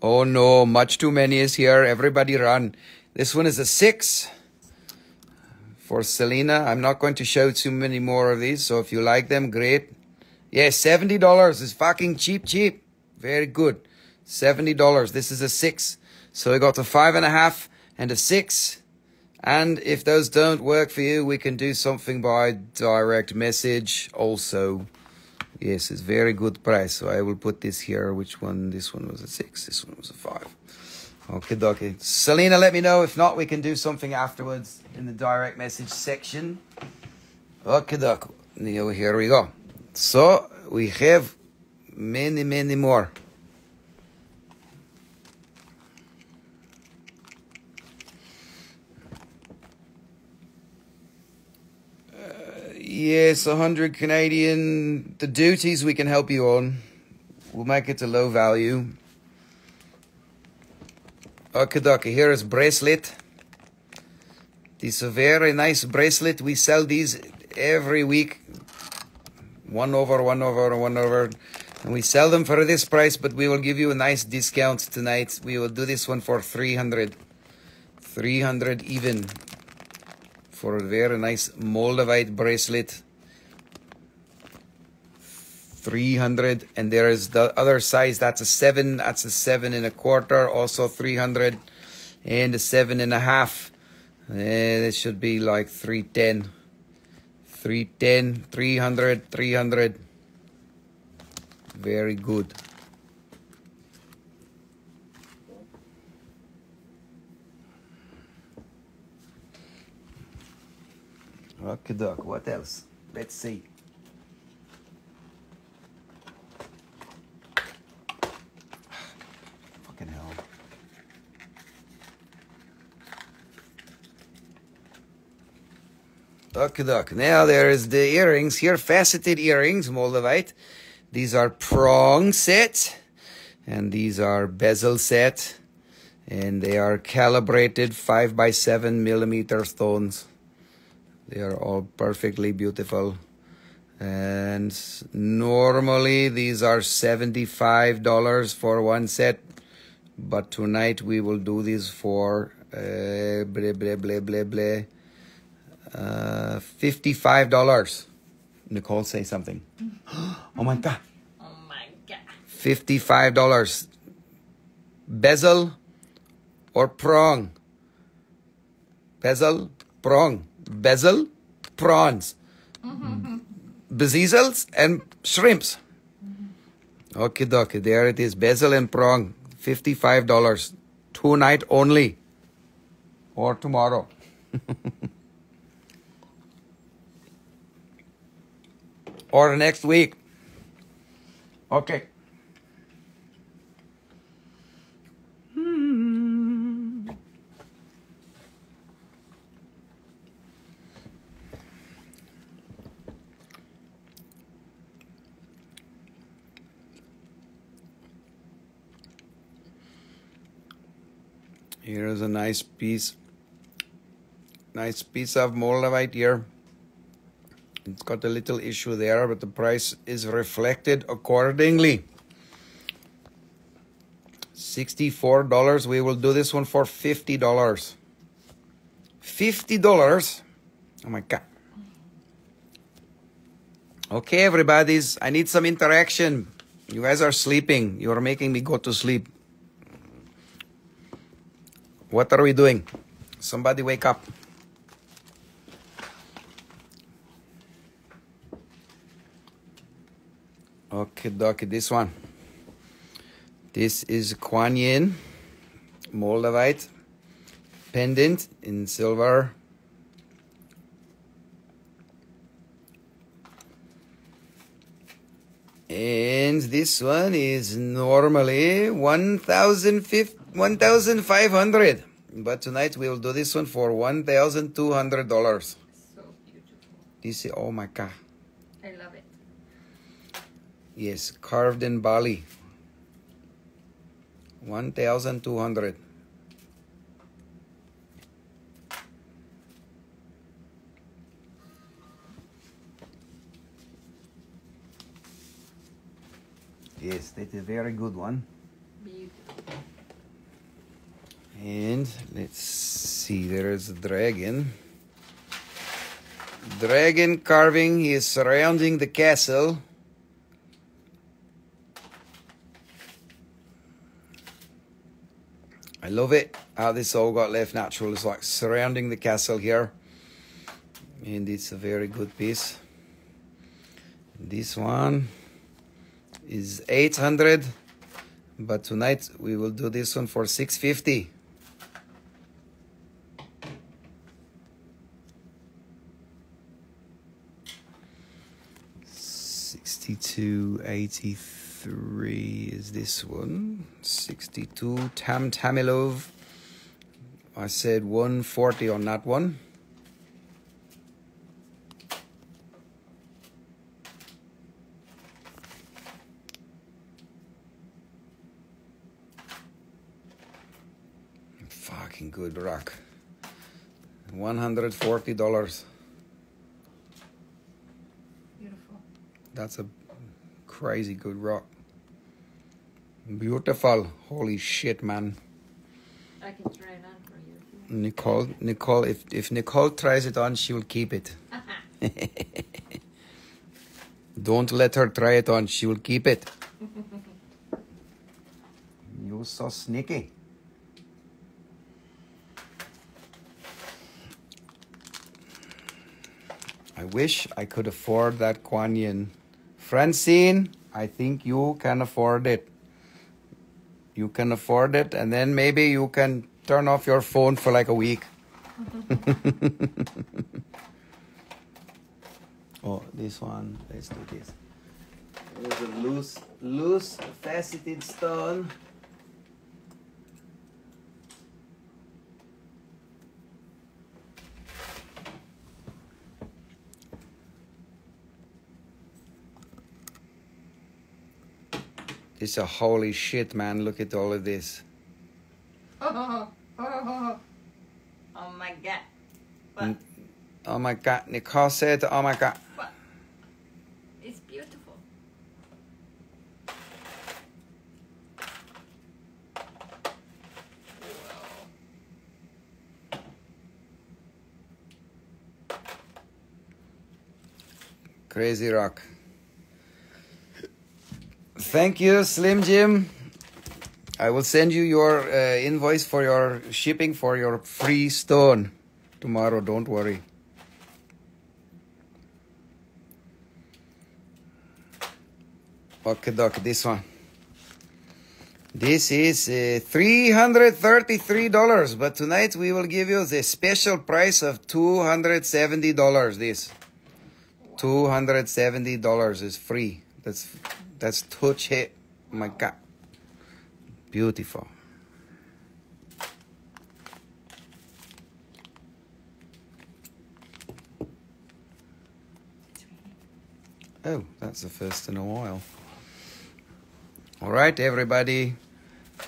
Oh no, much too many is here. Everybody run. This one is a six for Selena. I'm not going to show too many more of these, so if you like them, great. Yeah, $70 is fucking cheap, cheap. Very good. $70. This is a six. So we got a five and a half and a six. And if those don't work for you, we can do something by direct message also. Yes, it's very good price. So I will put this here. Which one? This one was a six. This one was a five. Okay, dokie. Selena, let me know. If not, we can do something afterwards in the direct message section. Okay, dokie. Here we go. So we have many, many more. Yes, 100 Canadian. The duties we can help you on. We'll make it a low value. Okay, dokie, here is bracelet. This is a very nice bracelet. We sell these every week. One over, one over, one over. And we sell them for this price, but we will give you a nice discount tonight. We will do this one for 300. 300 even for a very nice Moldavite bracelet. 300 and there is the other size that's a seven that's a seven and a quarter also 300 and a seven and a half. Eh, and it should be like 310 310 300 300 very good Okay, doc. What else? Let's see. Fucking hell. Okay, doc. Now there is the earrings here, faceted earrings, Moldavite. These are prong set, and these are bezel set, and they are calibrated five by seven millimeter stones. They are all perfectly beautiful. And normally these are $75 for one set. But tonight we will do this for uh, blah, blah, blah, blah, uh, $55. Nicole, say something. oh my God. Oh my god. $55. Bezel or prong? Bezel, prong. Bezel, prawns. Bezizels and shrimps. Okay, dokie. There it is. Bezel and prong. $55. Tonight only. Or tomorrow. or next week. Okay. Here is a nice piece. Nice piece of Moldavite here. It's got a little issue there, but the price is reflected accordingly. $64. We will do this one for $50. $50. Oh my God. Okay, everybody's. I need some interaction. You guys are sleeping. You're making me go to sleep. What are we doing? Somebody wake up. Okay, dokie, this one. This is Kuan Yin, Moldavite, pendant in silver. And this one is normally 1,500. But tonight we'll do this one for $1,200. So beautiful. This is, oh my God. I love it. Yes, carved in Bali. 1,200. Yes, that's a very good one. Beautiful. And let's see, there is a dragon. Dragon carving is surrounding the castle. I love it how this all got left natural. It's like surrounding the castle here. And it's a very good piece. This one is 800 but tonight we will do this one for 650 82, 83 is this one. 62, Tam Tamilov. I said 140 on that one. Fucking good rock. $140. That's a crazy good rock. Beautiful. Holy shit, man. I can try it on for you. Nicole, Nicole, if, if Nicole tries it on, she will keep it. Don't let her try it on, she will keep it. You're so sneaky. I wish I could afford that Kuan Yin. Francine, I think you can afford it. You can afford it, and then maybe you can turn off your phone for like a week. oh, this one. Let's do this. There's a loose, loose faceted stone. It's a holy shit, man. Look at all of this. Oh, oh, oh, oh my god. Mm. Oh my god, Nicole said, oh my god. it's beautiful. Crazy rock. Thank you, Slim Jim. I will send you your uh, invoice for your shipping for your free stone tomorrow. Don't worry. Okay, doc, this one. This is uh, $333, but tonight we will give you the special price of $270. This $270 is free. That's that's touch it. Oh my god. Beautiful. Oh, that's the first in a while. All right, everybody.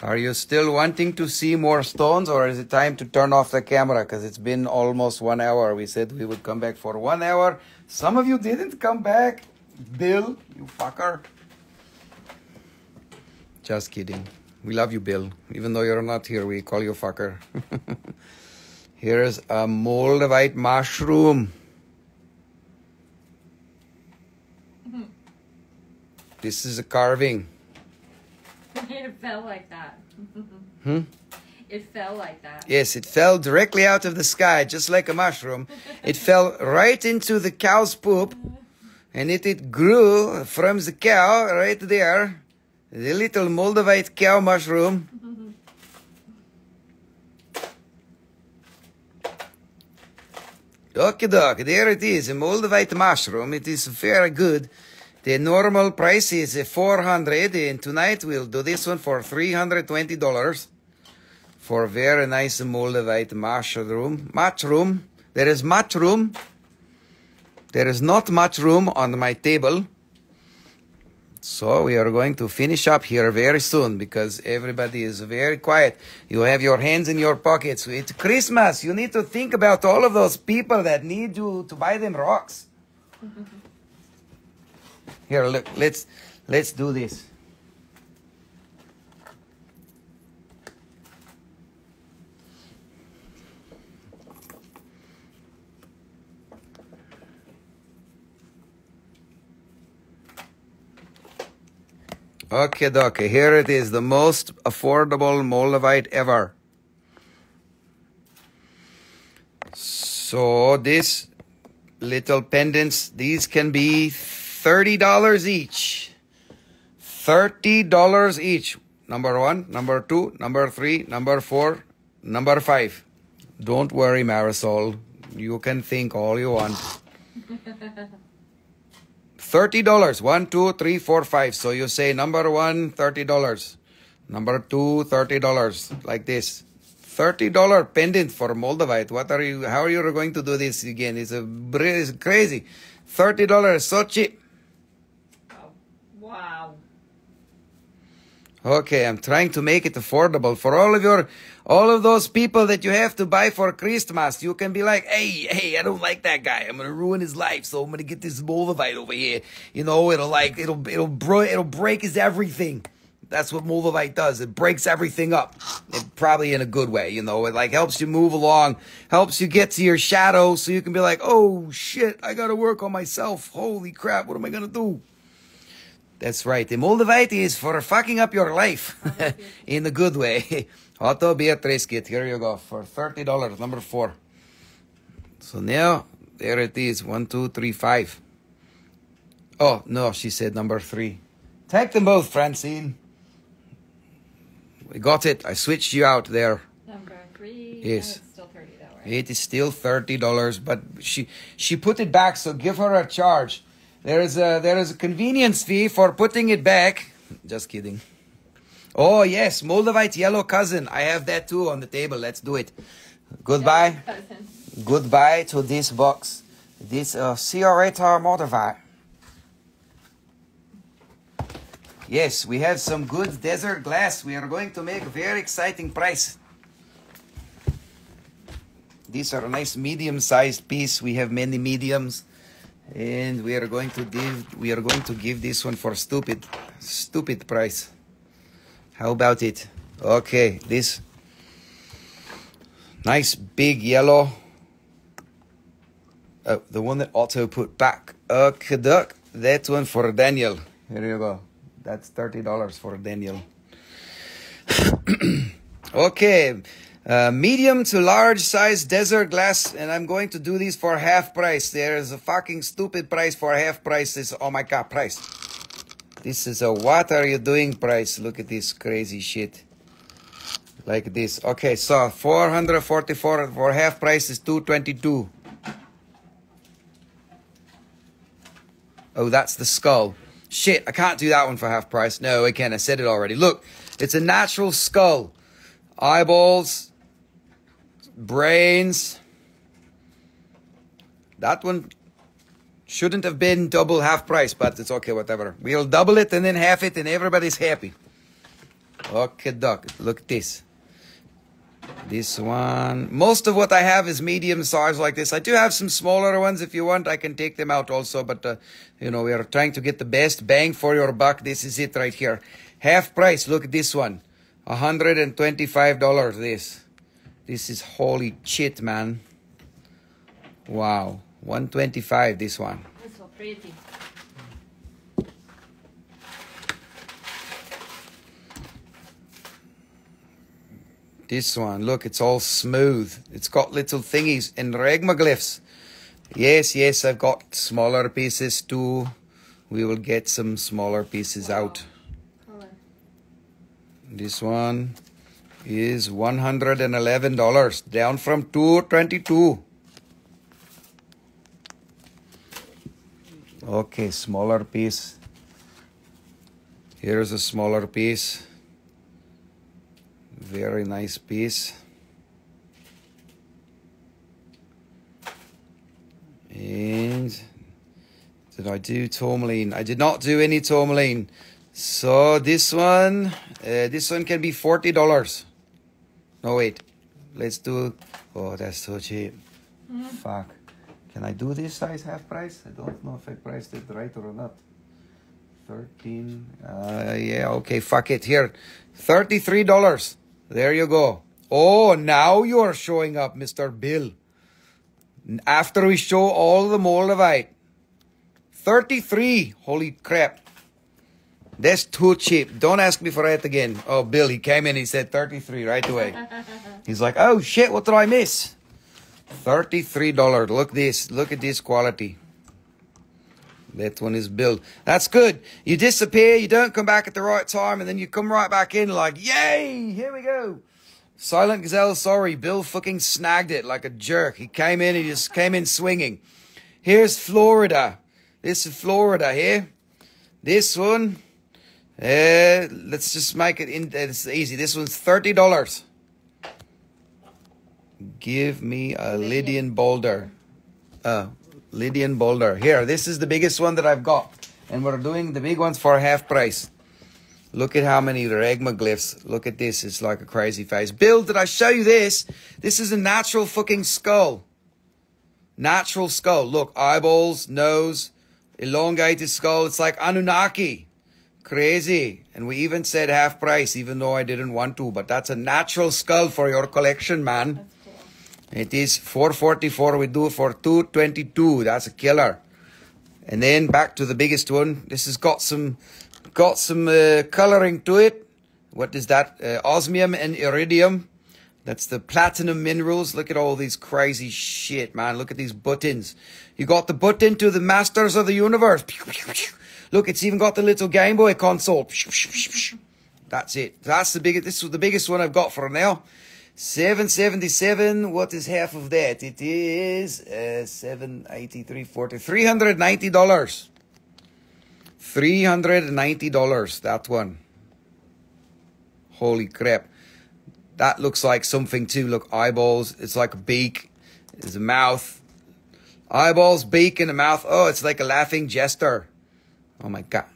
Are you still wanting to see more stones, or is it time to turn off the camera? Because it's been almost one hour. We said we would come back for one hour. Some of you didn't come back. Bill, you fucker. Just kidding. We love you, Bill. Even though you're not here, we call you fucker. Here's a Moldavite mushroom. This is a carving. it fell like that. Hmm? It fell like that. Yes, it fell directly out of the sky, just like a mushroom. It fell right into the cow's poop, and it, it grew from the cow right there, the little Moldavite cow mushroom. Okay, doc, there it is, a Moldavite mushroom. It is very good. The normal price is 400 and tonight we'll do this one for $320 for very nice Moldavite mushroom. Mushroom. There is mushroom. There is not much room on my table. So we are going to finish up here very soon because everybody is very quiet. You have your hands in your pockets. It's Christmas. You need to think about all of those people that need you to buy them rocks. Here, look, let's let's do this. Okay, okay, here it is, the most affordable Moldavite ever. So this little pendants, these can be $30 each. $30 each. Number one, number two, number three, number four, number five. Don't worry, Marisol. You can think all you want. Thirty dollars. One, two, three, four, five. So you say number one, thirty dollars. Number two, thirty dollars. Like this. Thirty dollar pendant for Moldavite. What are you? How are you going to do this again? It's a it's crazy. Thirty dollars, so cheap. Oh, wow. Okay, I'm trying to make it affordable for all of your, all of those people that you have to buy for Christmas. You can be like, hey, hey, I don't like that guy. I'm gonna ruin his life, so I'm gonna get this Moldavite over here. You know, it'll like, it'll, it'll, bro- it'll break his everything. That's what Moldavite does. It breaks everything up. It, probably in a good way, you know. It like helps you move along, helps you get to your shadow, so you can be like, oh shit, I gotta work on myself. Holy crap, what am I gonna do? That's right. The Moldavite is for fucking up your life oh, in a good way. Otto Beatrice kit. Here you go for thirty dollars. Number four. So now there it is. One, two, three, five. Oh no, she said number three. Take them both, Francine. We got it. I switched you out there. Number three. Yes. It's still 30 though, right? It is still thirty dollars, but she she put it back, so give her a charge. There is a there is a convenience fee for putting it back. Just kidding. Oh yes, Moldavite yellow cousin. I have that too on the table. Let's do it. Goodbye. Goodbye to this box. This uh, Cioretta Moldavite. Yes, we have some good desert glass. We are going to make a very exciting price. These are a nice medium-sized piece. We have many mediums, and we are going to give we are going to give this one for stupid, stupid price. How about it? Okay, this nice big yellow. Oh, the one that Otto put back. Okay, duck. That one for Daniel. Here you go. That's thirty dollars for Daniel. okay, uh, medium to large size desert glass, and I'm going to do these for half price. There is a fucking stupid price for half price. This oh my god price. This is a what are you doing price. Look at this crazy shit. Like this. Okay, so 444 for half price is 222. Oh, that's the skull. Shit, I can't do that one for half price. No, I can't. I said it already. Look, it's a natural skull. Eyeballs, brains. That one shouldn't have been double half price, but it's okay, whatever. We'll double it and then half it, and everybody's happy. Okay, duck. Look at this. This one. Most of what I have is medium size like this. I do have some smaller ones. If you want, I can take them out also. But, uh, you know, we are trying to get the best bang for your buck. This is it right here. Half price. Look at this one. $125 this. This is holy shit, man. Wow. 125 this one. It's so pretty. This one, look, it's all smooth. It's got little thingies and regmaglyphs. Yes, yes, I've got smaller pieces too. We will get some smaller pieces Wow. out. This one is $111, down from 222. Okay, smaller piece. Here's a smaller piece. Very nice piece. And did I do tourmaline? I did not do any tourmaline. So this one, uh, this one can be forty dollars. No wait, let's do. Oh, that's so cheap. Fuck. Can I do this size half price? I don't know if I priced it right or not. Thirteen. Uh, yeah. Okay. Fuck it. Here, thirty-three dollars. There you go. Oh, now you are showing up, Mister Bill. After we show all the Moldavite. 33. Holy crap. That's too cheap. Don't ask me for it again. Oh, Bill, he came in, he said 33 right away. He's like, oh shit, what did I miss? $33. Look this. Look at this quality. That one is Bill. That's good. You disappear, you don't come back at the right time, and then you come right back in like, yay, here we go. Silent Gazelle, sorry, Bill fucking snagged it like a jerk. He came in, he just came in swinging. Here's Florida. This is Florida here. This one, uh, let's just make it in. It's easy. This one's thirty dollars. Give me a Libyan boulder. Uh, Libyan boulder. Here, this is the biggest one that I've got, and we're doing the big ones for half price. Look at how many regmaglyphs. Look at this. It's like a crazy face. Bill, did I show you this? This is a natural fucking skull. Natural skull. Look, eyeballs, nose, elongated skull. It's like Anunnaki. Crazy. And we even said half price, even though I didn't want to. But that's a natural skull for your collection, man. Cool. It is 444. We do for 222. That's a killer. And then back to the biggest one. This has got some, got some uh, coloring to it. What is that? Uh, osmium and iridium. That's the platinum minerals. Look at all these crazy shit, man. Look at these buttons. You got the button to the Masters of the Universe. Look, it's even got the little Game Boy console. That's it. That's the biggest. This was the biggest one I've got for now. 777. What is half of that? It is uh, 783 40 $390. $390. That one. Holy crap. That looks like something too. Look, eyeballs. It's like a beak. It's a mouth. Eyeballs, beak, and a mouth. Oh, it's like a laughing jester. Oh my god.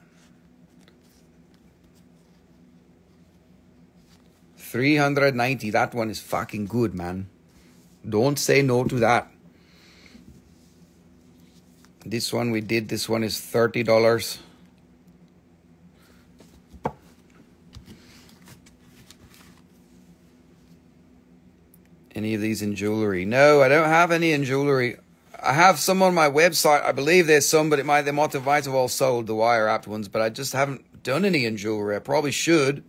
390. That one is fucking good, man. Don't say no to that. This one we did. This one is $30. Any of these in jewelry? No, I don't have any in jewelry. I have some on my website. I believe there's some, but it might they might have, might have all sold the wire wrapped ones. But I just haven't done any in jewelry. I probably should.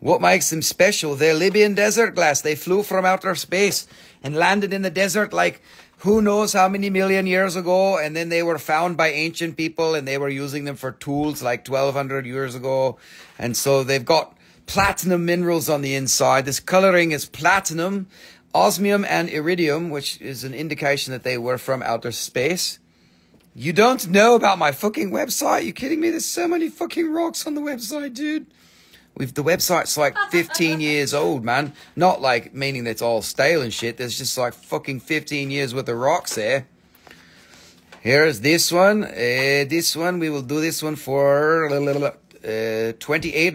What makes them special? They're Libyan desert glass. They flew from outer space and landed in the desert like who knows how many million years ago. And then they were found by ancient people and they were using them for tools like 1200 years ago. And so they've got platinum minerals on the inside. This coloring is platinum, osmium, and iridium, which is an indication that they were from outer space. You don't know about my fucking website? You kidding me? There's so many fucking rocks on the website, dude. We've the website's like 15 years old, man. Not like meaning that it's all stale and shit. There's just like fucking 15 years worth of rocks there. Here's this one. Uh, this one we will do this one for uh, 28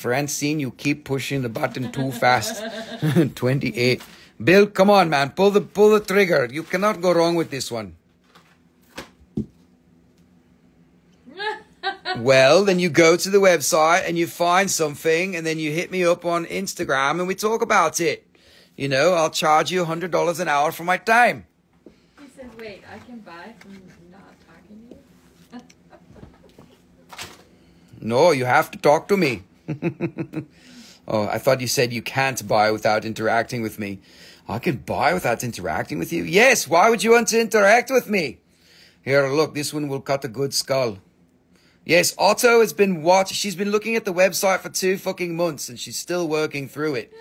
Francine, you keep pushing the button too fast. 28. Bill, come on, man. Pull the pull the trigger. You cannot go wrong with this one. Well, then you go to the website and you find something, and then you hit me up on Instagram and we talk about it. You know, I'll charge you $100 an hour for my time. He said, wait, I can buy from not talking to you? No, you have to talk to me. Oh, I thought you said you can't buy without interacting with me. I can buy without interacting with you? Yes, why would you want to interact with me? Here, look, this one will cut a good skull. Yes, Otto has been watching. She's been looking at the website for two fucking months and she's still working through it.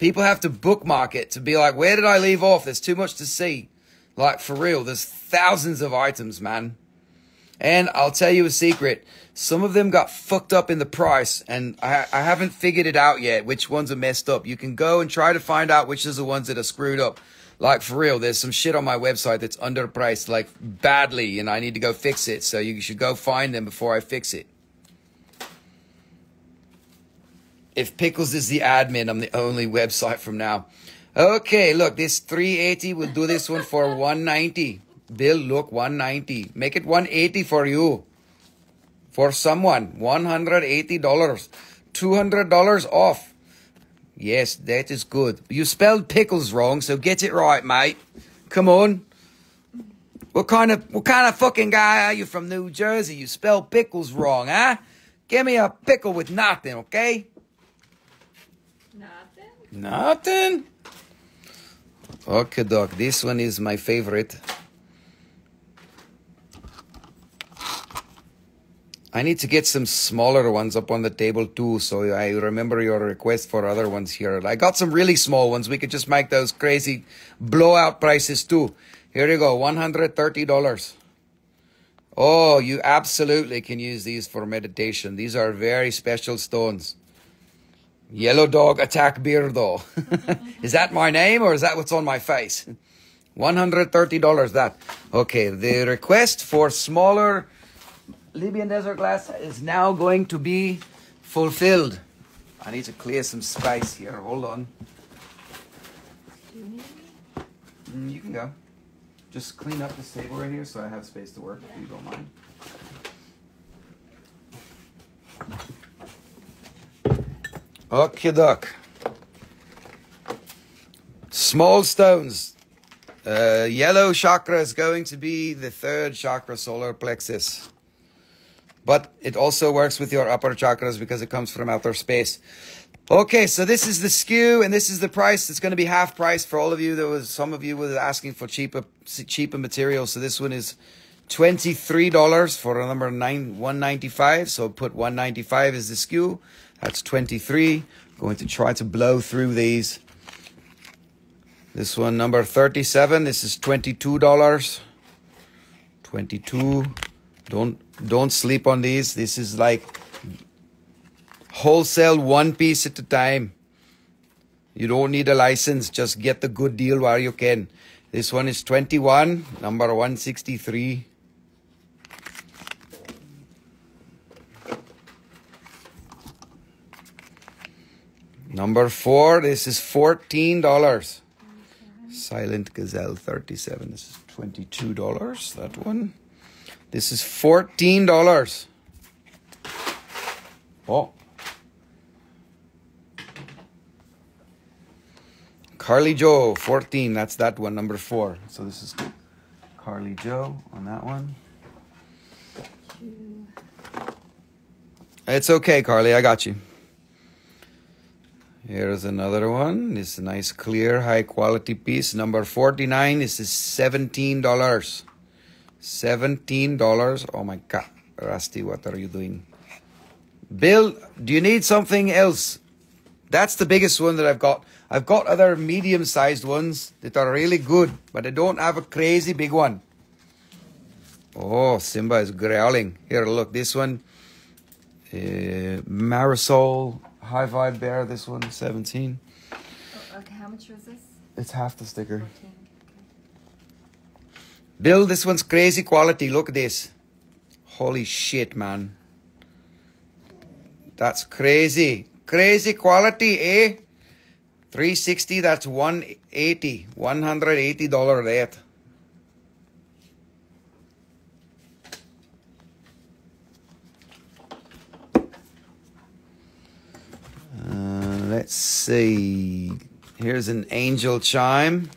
People have to bookmark it to be like, where did I leave off? There's too much to see. Like, for real, there's thousands of items, man. And I'll tell you a secret. Some of them got fucked up in the price, and I, I haven't figured it out yet which ones are messed up. You can go and try to find out which is the ones that are screwed up. Like, for real, there's some shit on my website that's underpriced, like, badly, and I need to go fix it. So you should go find them before I fix it. If Pickles is the admin, I'm the only website from now. Okay, look, this 380, we'll do this one for 190. Bill, look, 190. Make it 180 for you. For someone, $180. $200 off. Yes, that is good. You spelled pickles wrong, so get it right, mate. Come on. What kind of what kind of fucking guy are you from New Jersey? You spelled pickles wrong, huh? Give me a pickle with nothing, okay? Nothing? Nothing. Okay, doc. This one is my favorite. I need to get some smaller ones up on the table too, so I remember your request for other ones here. I got some really small ones. We could just make those crazy blowout prices too. Here you go, $130. Oh, you absolutely can use these for meditation. These are very special stones. Yellow dog attack beardo. is that my name or is that what's on my face? $130 that. Okay, the request for smaller Libyan desert glass is now going to be fulfilled. I need to clear some space here. Hold on. You? Mm, you can go. Just clean up this table right here so I have space to work if you don't mind. Okay, duck. Small stones. Uh, yellow chakra is going to be the third chakra, solar plexus. But it also works with your upper chakras because it comes from outer space. Okay, so this is the skew, and this is the price. It's going to be half price for all of you. There was some of you were asking for cheaper cheaper material. So this one is twenty three dollars for a number nine one ninety five. So put one ninety five as the skew. That's twenty three. Going to try to blow through these. This one number thirty seven. This is twenty two dollars. Twenty two. Don't don't sleep on these. This is like wholesale one piece at a time. You don't need a license. Just get the good deal while you can. This one is 21, number 163. Number four, this is $14. Silent Gazelle 37. This is $22. That one. This is $14. Oh. Carly Joe, 14. That's that one, number four. So this is Carly Joe on that one. It's okay, Carly. I got you. Here's another one. This is a nice, clear, high quality piece. Number 49. This is $17. $17. Oh my God. Rusty, what are you doing? Bill, do you need something else? That's the biggest one that I've got. I've got other medium sized ones that are really good, but I don't have a crazy big one. Oh, Simba is growling. Here, look, this one. Uh, Marisol High Vibe Bear, this one, 17. Oh, okay, how much was this? It's half the sticker. 14. Bill, this one's crazy quality. Look at this. Holy shit, man. That's crazy. Crazy quality, eh? 360, that's 180. $180 rate. Uh, let's see. Here's an angel chime.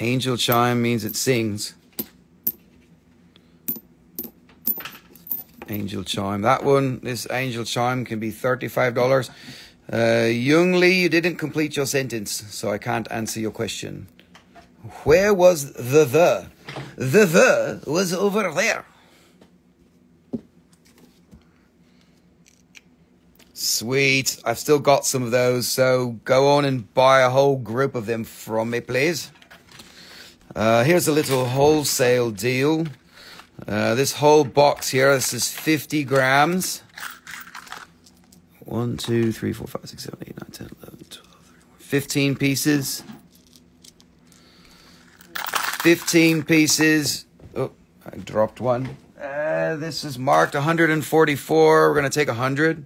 Angel chime means it sings. Angel chime. That one, this angel chime can be $35. Uh, Young Lee, you didn't complete your sentence, so I can't answer your question. Where was the the? The the was over there. Sweet. I've still got some of those, so go on and buy a whole group of them from me, please. Uh, here's a little wholesale deal. Uh, this whole box here, this is 50 grams. 1, 2, 3, 4, 5, 6, 7, 8, 9, 10, 11, 12, 13, 15 pieces. 15 pieces. Oh, I dropped one. Uh, this is marked 144. We're going to take 100.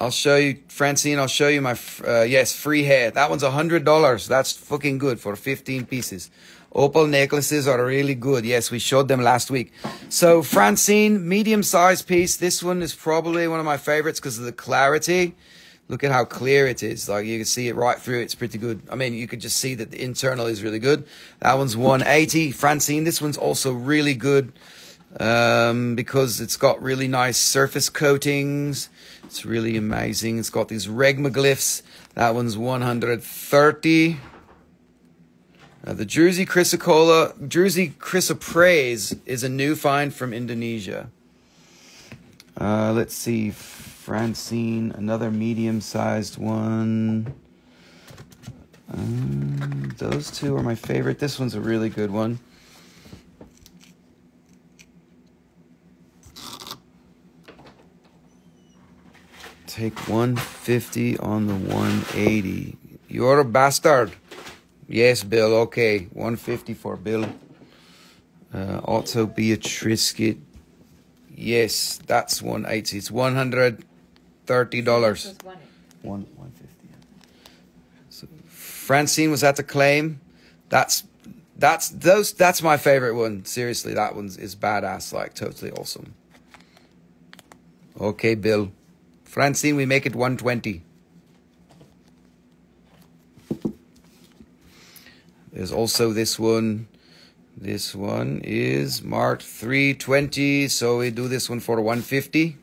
I'll show you, Francine. I'll show you my uh, yes free hair. That one's a hundred dollars. That's fucking good for fifteen pieces. Opal necklaces are really good. Yes, we showed them last week. So Francine, medium sized piece. This one is probably one of my favorites because of the clarity. Look at how clear it is. Like you can see it right through. It's pretty good. I mean, you could just see that the internal is really good. That one's 180. Francine, this one's also really good um, because it's got really nice surface coatings. It's really amazing. It's got these regmaglyphs. That one's 130. Uh, the Jersey Chrysocolla, Jersey Chrysoprase is a new find from Indonesia. Uh, let's see, Francine, another medium-sized one. Um, those two are my favorite. This one's a really good one. Take 150 on the 180. You're a bastard. Yes, Bill. Okay. 150 for Bill. Uh, also be a Trisket. Yes, that's 180. It's $130. One, 150. So Francine was at the claim. That's that's those that's my favorite one. Seriously, that one is badass, like totally awesome. Okay, Bill. Francine, we make it 120. There's also this one. This one is marked 320, so we do this one for 150.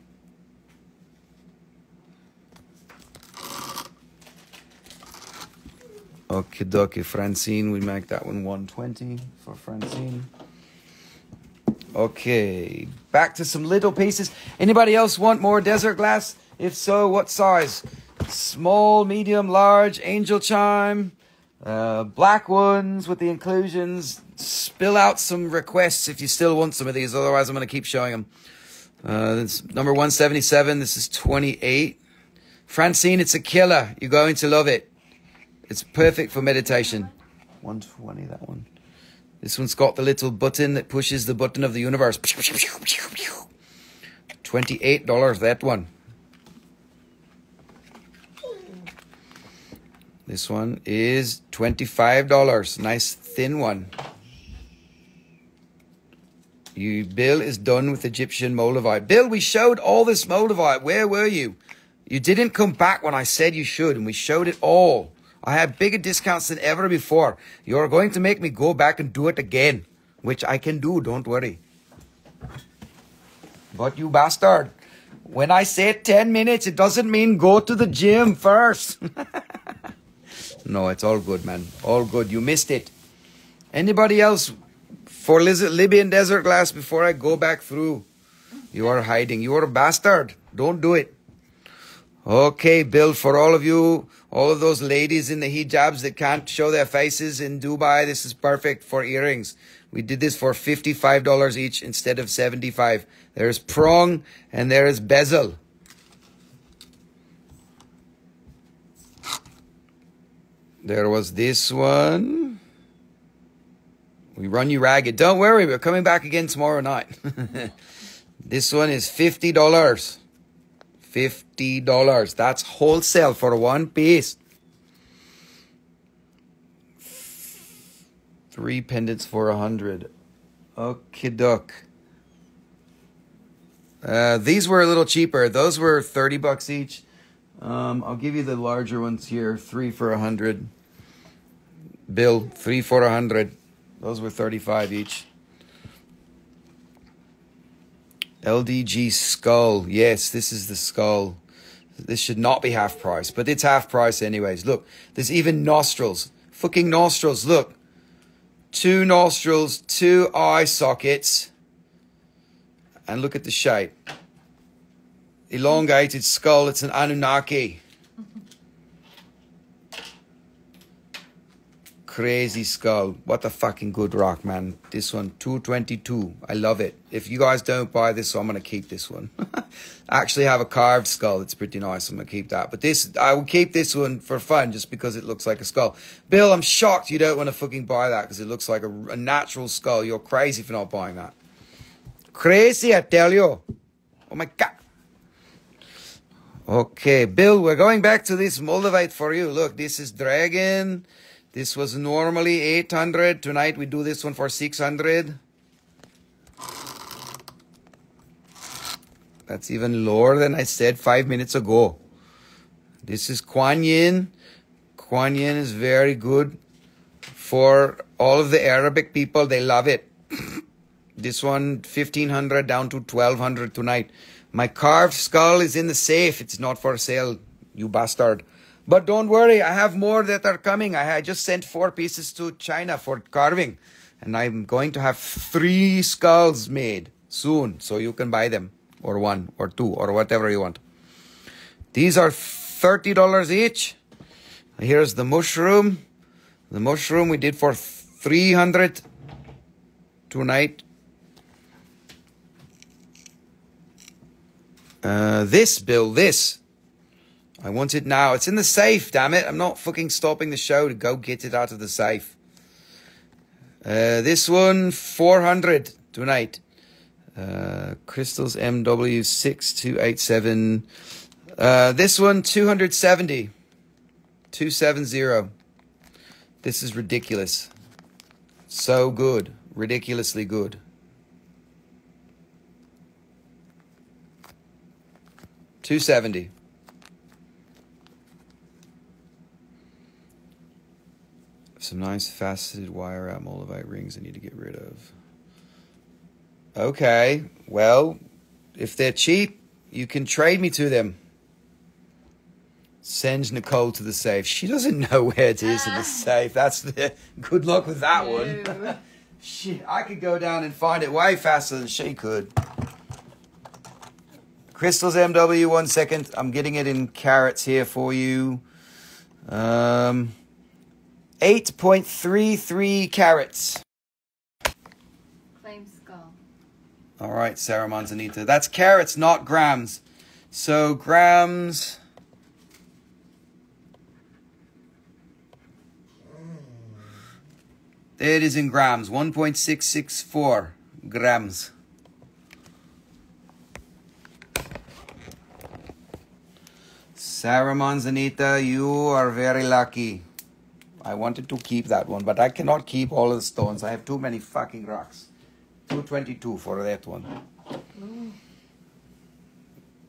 Okay, dokie, Francine, we make that one 120 for Francine. Okay, back to some little pieces. Anybody else want more desert glass? If so, what size? Small, medium, large, angel chime, uh, black ones with the inclusions. Spill out some requests if you still want some of these. Otherwise, I'm going to keep showing them. Uh, this number 177. This is 28. Francine, it's a killer. You're going to love it. It's perfect for meditation. 120, that one. This one's got the little button that pushes the button of the universe. $28, that one. This one is $25. Nice thin one. You, Bill is done with Egyptian Moldavite. Bill, we showed all this Moldavite. Where were you? You didn't come back when I said you should, and we showed it all. I had bigger discounts than ever before. You're going to make me go back and do it again, which I can do, don't worry. But you bastard, when I say 10 minutes, it doesn't mean go to the gym first. No, it's all good, man. All good. You missed it. Anybody else for Libyan desert glass before I go back through? You are hiding. You are a bastard. Don't do it. Okay, Bill, for all of you, all of those ladies in the hijabs that can't show their faces in Dubai, this is perfect for earrings. We did this for $55 each instead of 75. There's prong and there is bezel. There was this one. We run you ragged. Don't worry, we're coming back again tomorrow night. this one is $50. $50. That's wholesale for one piece. Three pendants for a hundred. Okay, duck. Uh, these were a little cheaper. Those were 30 bucks each. Um, I'll give you the larger ones here. Three for a hundred. Bill, three for a hundred. Those were thirty-five each. LDG skull. Yes, this is the skull. This should not be half price, but it's half price anyways. Look, there's even nostrils. Fucking nostrils. Look. Two nostrils, two eye sockets. And look at the shape. Elongated skull. It's an Anunnaki. Crazy skull. What a fucking good rock, man. This one, 222. I love it. If you guys don't buy this, I'm going to keep this one. I actually have a carved skull. It's pretty nice. I'm going to keep that. But this, I will keep this one for fun just because it looks like a skull. Bill, I'm shocked you don't want to fucking buy that because it looks like a, a natural skull. You're crazy for not buying that. Crazy, I tell you. Oh my God. Okay, Bill, we're going back to this Moldavite for you. Look, this is Dragon. This was normally 800. Tonight we do this one for 600. That's even lower than I said five minutes ago. This is Kuan Yin. Kuan Yin is very good for all of the Arabic people. They love it. this one, 1500 down to 1200 tonight. My carved skull is in the safe. It's not for sale, you bastard. But don't worry, I have more that are coming. I just sent four pieces to China for carving. And I'm going to have three skulls made soon. So you can buy them. Or one, or two, or whatever you want. These are $30 each. Here's the mushroom. The mushroom we did for 300 tonight. Uh, this bill, this I want it now. It's in the safe, damn it. I'm not fucking stopping the show to go get it out of the safe. Uh, this one, 400 tonight. Uh, Crystals MW6287. Uh, this one, 270. 270. This is ridiculous. So good. Ridiculously good. Two seventy. Some nice faceted wire out moldavite rings I need to get rid of. Okay, well, if they're cheap, you can trade me to them. Send Nicole to the safe. She doesn't know where it is in the safe. That's the good luck with that No. one. Shit, I could go down and find it way faster than she could. Crystals MW, one second. I'm getting it in carats here for you. Um, 8.33 carats. Claim skull. All right, Sarah Manzanita. That's carats, not grams. So grams. There it is in grams. 1.664 grams. Sarah Manzanita, you are very lucky. I wanted to keep that one, but I cannot keep all of the stones. I have too many fucking rocks. 222 for that one.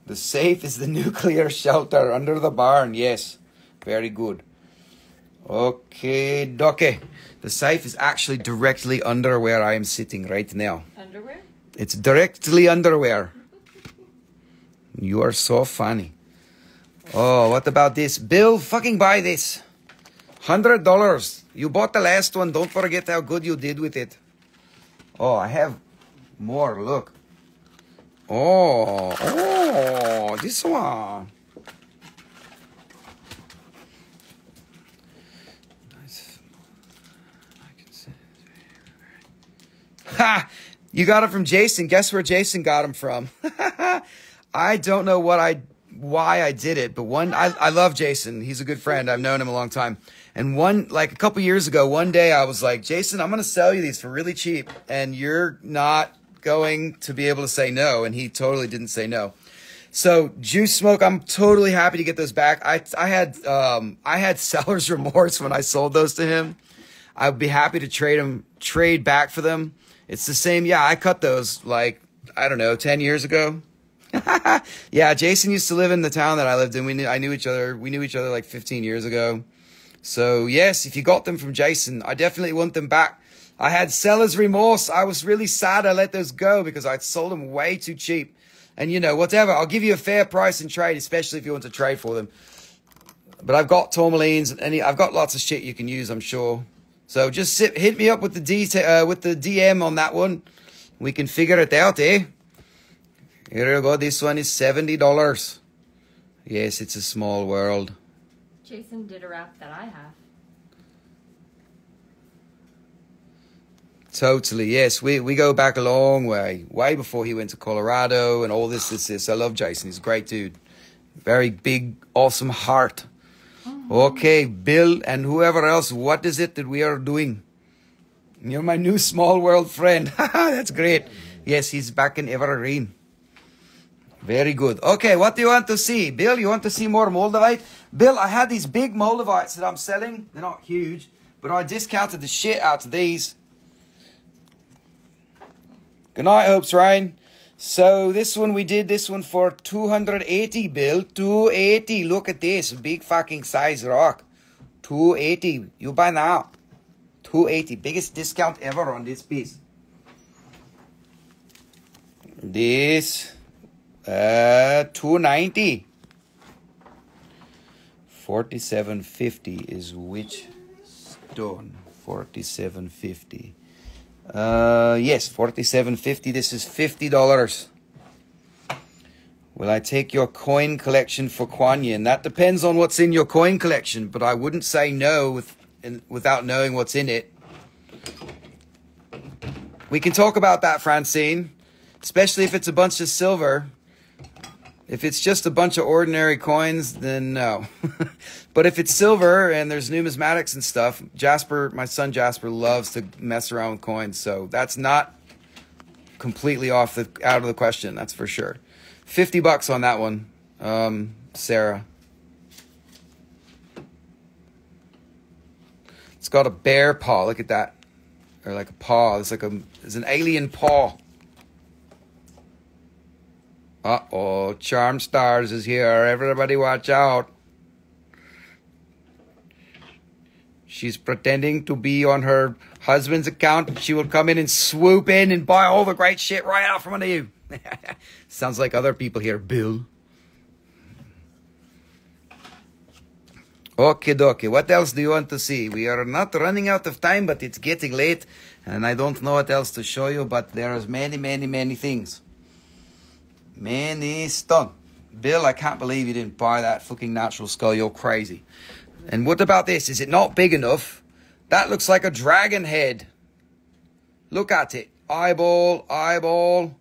The safe is the nuclear shelter under the barn. Yes, very good. Okay, doke. The safe is actually directly under where I am sitting right now. Underwear? It's directly underwear. You are so funny. Oh, what about this? Bill, fucking buy this. Hundred dollars. You bought the last one. Don't forget how good you did with it. Oh, I have more. Look. Oh, oh, this one. Nice. I can see. Ha! You got it from Jason. Guess where Jason got him from? I don't know what I why I did it, but one I, I love Jason. He's a good friend. I've known him a long time. And one like a couple years ago, one day I was like, Jason, I'm gonna sell you these for really cheap, and you're not going to be able to say no. And he totally didn't say no. So Juice Smoke, I'm totally happy to get those back. I I had um I had seller's remorse when I sold those to him. I'd be happy to trade them, trade back for them. It's the same. Yeah, I cut those like I don't know, ten years ago. yeah, Jason used to live in the town that I lived in. We knew, I knew each other. We knew each other like 15 years ago. So yes, if you got them from Jason, I definitely want them back. I had seller's remorse. I was really sad I let those go because I'd sold them way too cheap. And you know, whatever, I'll give you a fair price in trade, especially if you want to trade for them. But I've got tourmalines and any, I've got lots of shit you can use, I'm sure. So just sit, hit me up with the detail, uh, with the DM on that one. We can figure it out, eh? Here we go. This one is seventy dollars. Yes, it's a small world. Jason did a wrap that I have. Totally, yes. We we go back a long way, way before he went to Colorado and all this, this, this. I love Jason. He's a great dude. Very big, awesome heart. Oh. Okay, Bill and whoever else, what is it that we are doing? You're my new small world friend. That's great. Yes, he's back in Evergreen. Very good. Okay, what do you want to see? Bill, you want to see more Moldavite? Bill, I had these big Moldavites that I'm selling. They're not huge, but I discounted the shit out of these. Good night, Hopes Ryan. So this one we did this one for 280 bill. 280. Look at this. Big fucking size rock. 280. You buy now. 280. Biggest discount ever on this piece. This uh 290. 4750 is which stone? 4750. Uh, yes, forty-seven fifty. This is fifty dollars. Will I take your coin collection for Kuan Yin? That depends on what's in your coin collection, but I wouldn't say no with, in, without knowing what's in it. We can talk about that, Francine, especially if it's a bunch of silver. If it's just a bunch of ordinary coins, then no. but if it's silver and there's numismatics and stuff, Jasper, my son Jasper, loves to mess around with coins. So that's not completely off the out of the question. That's for sure. Fifty bucks on that one, um, Sarah. It's got a bear paw. Look at that, or like a paw. It's like a it's an alien paw. Uh oh, Charm Stars is here. Everybody watch out. She's pretending to be on her husband's account. She will come in and swoop in and buy all the great shit right out from under you. Sounds like other people here, Bill. Okay, dokie. What else do you want to see? We are not running out of time, but it's getting late, and I don't know what else to show you, but there's many, many, many things. Many stone. Bill, I can't believe you didn't buy that fucking natural skull. You're crazy. And what about this? Is it not big enough? That looks like a dragon head. Look at it. Eyeball, eyeball.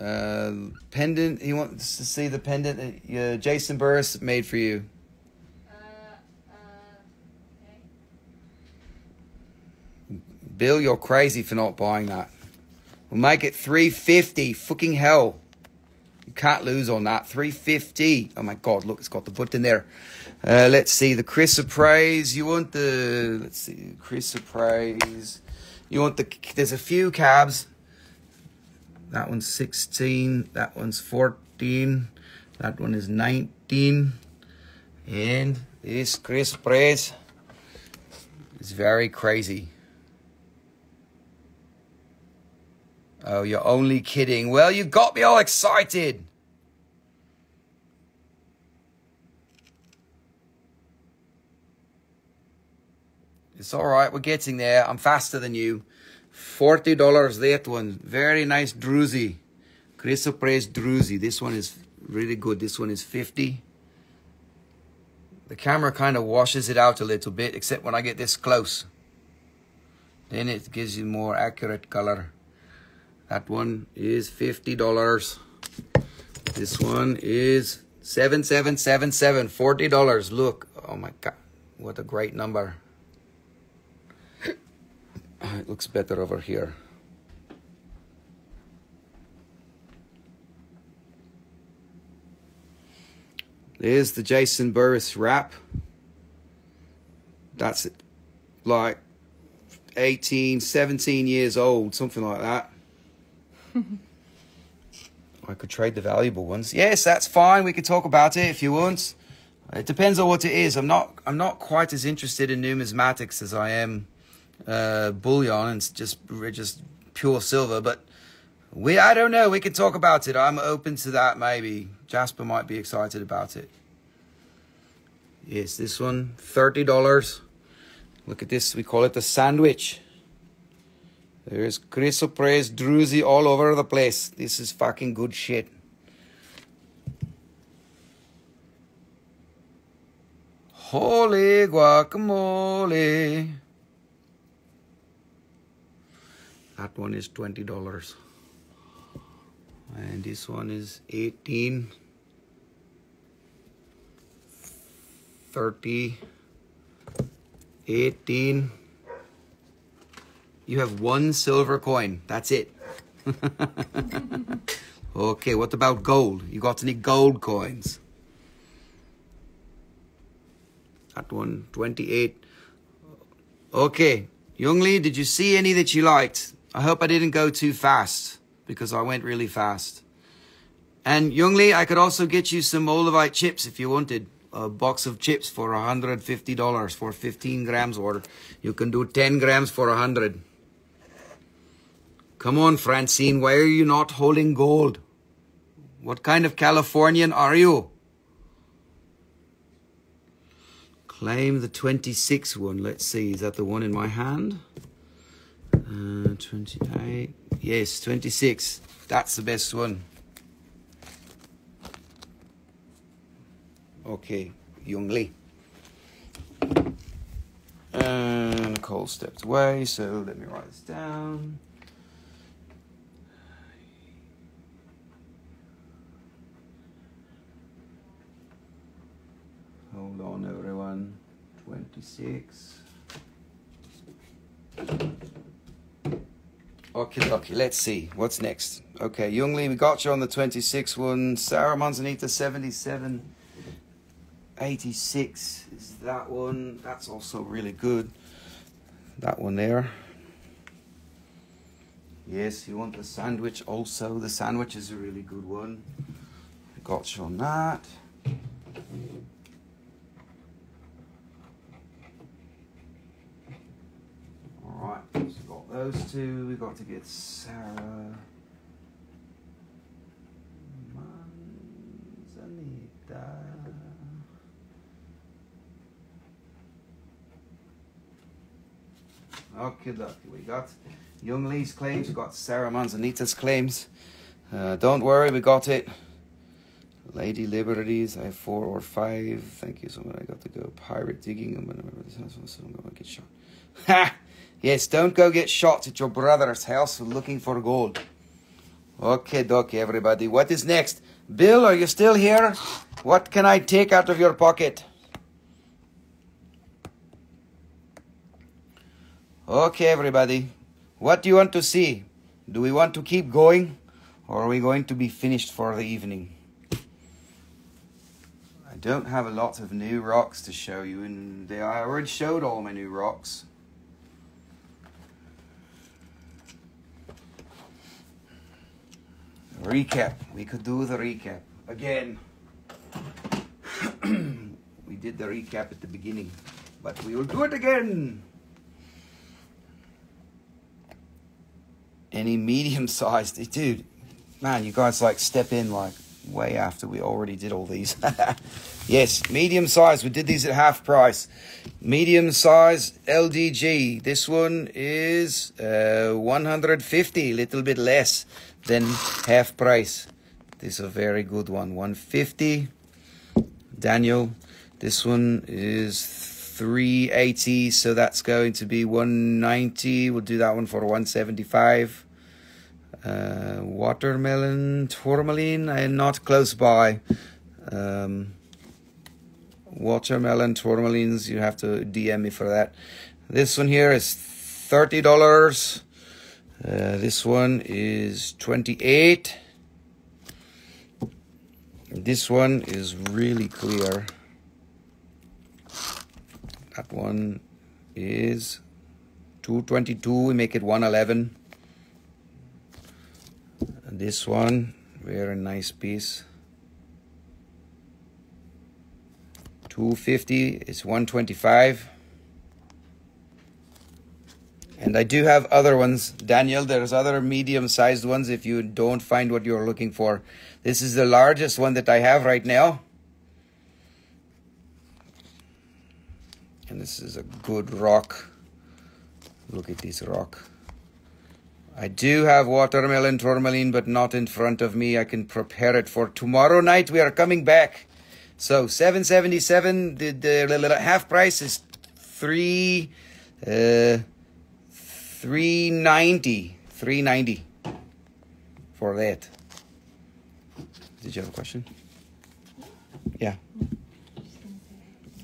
Uh, pendant. He wants to see the pendant that uh, Jason Burris made for you. Uh, uh, okay. Bill, you're crazy for not buying that. We'll make it 350. Fucking hell. You can't lose on that. 350. Oh my god, look, it's got the button there. Uh, let's see, the Chris chrysoprase. You want the, let's see, Chris chrysoprase. You want the, there's a few cabs. That one's 16. That one's 14. That one is 19. And this Chris chrysoprase is very crazy. Oh, you're only kidding. Well, you got me all excited. It's all right. We're getting there. I'm faster than you. Forty dollars that one. Very nice druzy. Chrysoprase druzy. This one is really good. This one is fifty. The camera kind of washes it out a little bit, except when I get this close. Then it gives you more accurate color. That one is $50. This one is 7777 $40. Look. Oh my god. What a great number. It looks better over here. There's the Jason Burris wrap. That's it. Like 18, 17 years old, something like that. I could trade the valuable ones. Yes, that's fine. We could talk about it if you want. It depends on what it is. I'm not. I'm not quite as interested in numismatics as I am uh, bullion and just just pure silver. But we. I don't know. We could talk about it. I'm open to that. Maybe Jasper might be excited about it. Yes, this one, thirty dollars. Look at this. We call it the sandwich. There's chrysoprase druzy all over the place. This is fucking good shit. Holy guacamole. That one is $20. And this one is 18 30 18 you have one silver coin. That's it. okay, what about gold? You got any gold coins? That one, 28. Okay, Youngly, did you see any that you liked? I hope I didn't go too fast because I went really fast. And Youngly, I could also get you some Moldavite chips if you wanted. A box of chips for $150 for 15 grams or you can do 10 grams for 100. Come on, Francine, why are you not holding gold? What kind of Californian are you? Claim the 26 one. Let's see, is that the one in my hand? Uh, 28. Yes, 26. That's the best one. Okay, Young Lee. And Cole stepped away, so let me write this down. Hold on, everyone. 26. Okay, okay, let's see. What's next? Okay, Youngly, we got you on the 26 one. Sarah Manzanita, 77. 86 is that one. That's also really good. That one there. Yes, you want the sandwich also. The sandwich is a really good one. Got you on that. Alright, so we've got those two. We've got to get Sarah. Manzanita. Okay, okay. We got Young Lee's claims. We got Sarah Manzanita's claims. Uh, don't worry, we got it. Lady Liberties, I have four or five. Thank you so much. I got to go pirate digging. I'm gonna remember this house, I'm gonna get shot. Ha! Yes, don't go get shot at your brother's house looking for gold. Okay, dokie, everybody. What is next? Bill, are you still here? What can I take out of your pocket? Okay, everybody. What do you want to see? Do we want to keep going? Or are we going to be finished for the evening? I don't have a lot of new rocks to show you, and I already showed all my new rocks. Recap. We could do the recap again. we did the recap at the beginning, but we will do it again. Any medium sized, dude, man, you guys like step in like way after we already did all these. yes, medium size. We did these at half price. Medium size LDG. This one is uh, 150, a little bit less than half price. This is a very good one. 150. Daniel, this one is 380, so that's going to be 190. We'll do that one for 175. Uh, watermelon, tourmaline, I'm not close by. Um, watermelon, tourmalines, you have to DM me for that. This one here is $30. Uh, this one is 28. This one is really clear. That one is 222. We make it 111. And this one Very nice piece. 250 is 125. And I do have other ones. Daniel, there's other medium sized ones if you don't find what you're looking for. This is the largest one that I have right now. And this is a good rock. Look at this rock. I do have watermelon tourmaline, but not in front of me. I can prepare it for tomorrow night. We are coming back. So 777, the, the, the half price is three, uh, 390, 390 for that. Did you have a question? Yeah.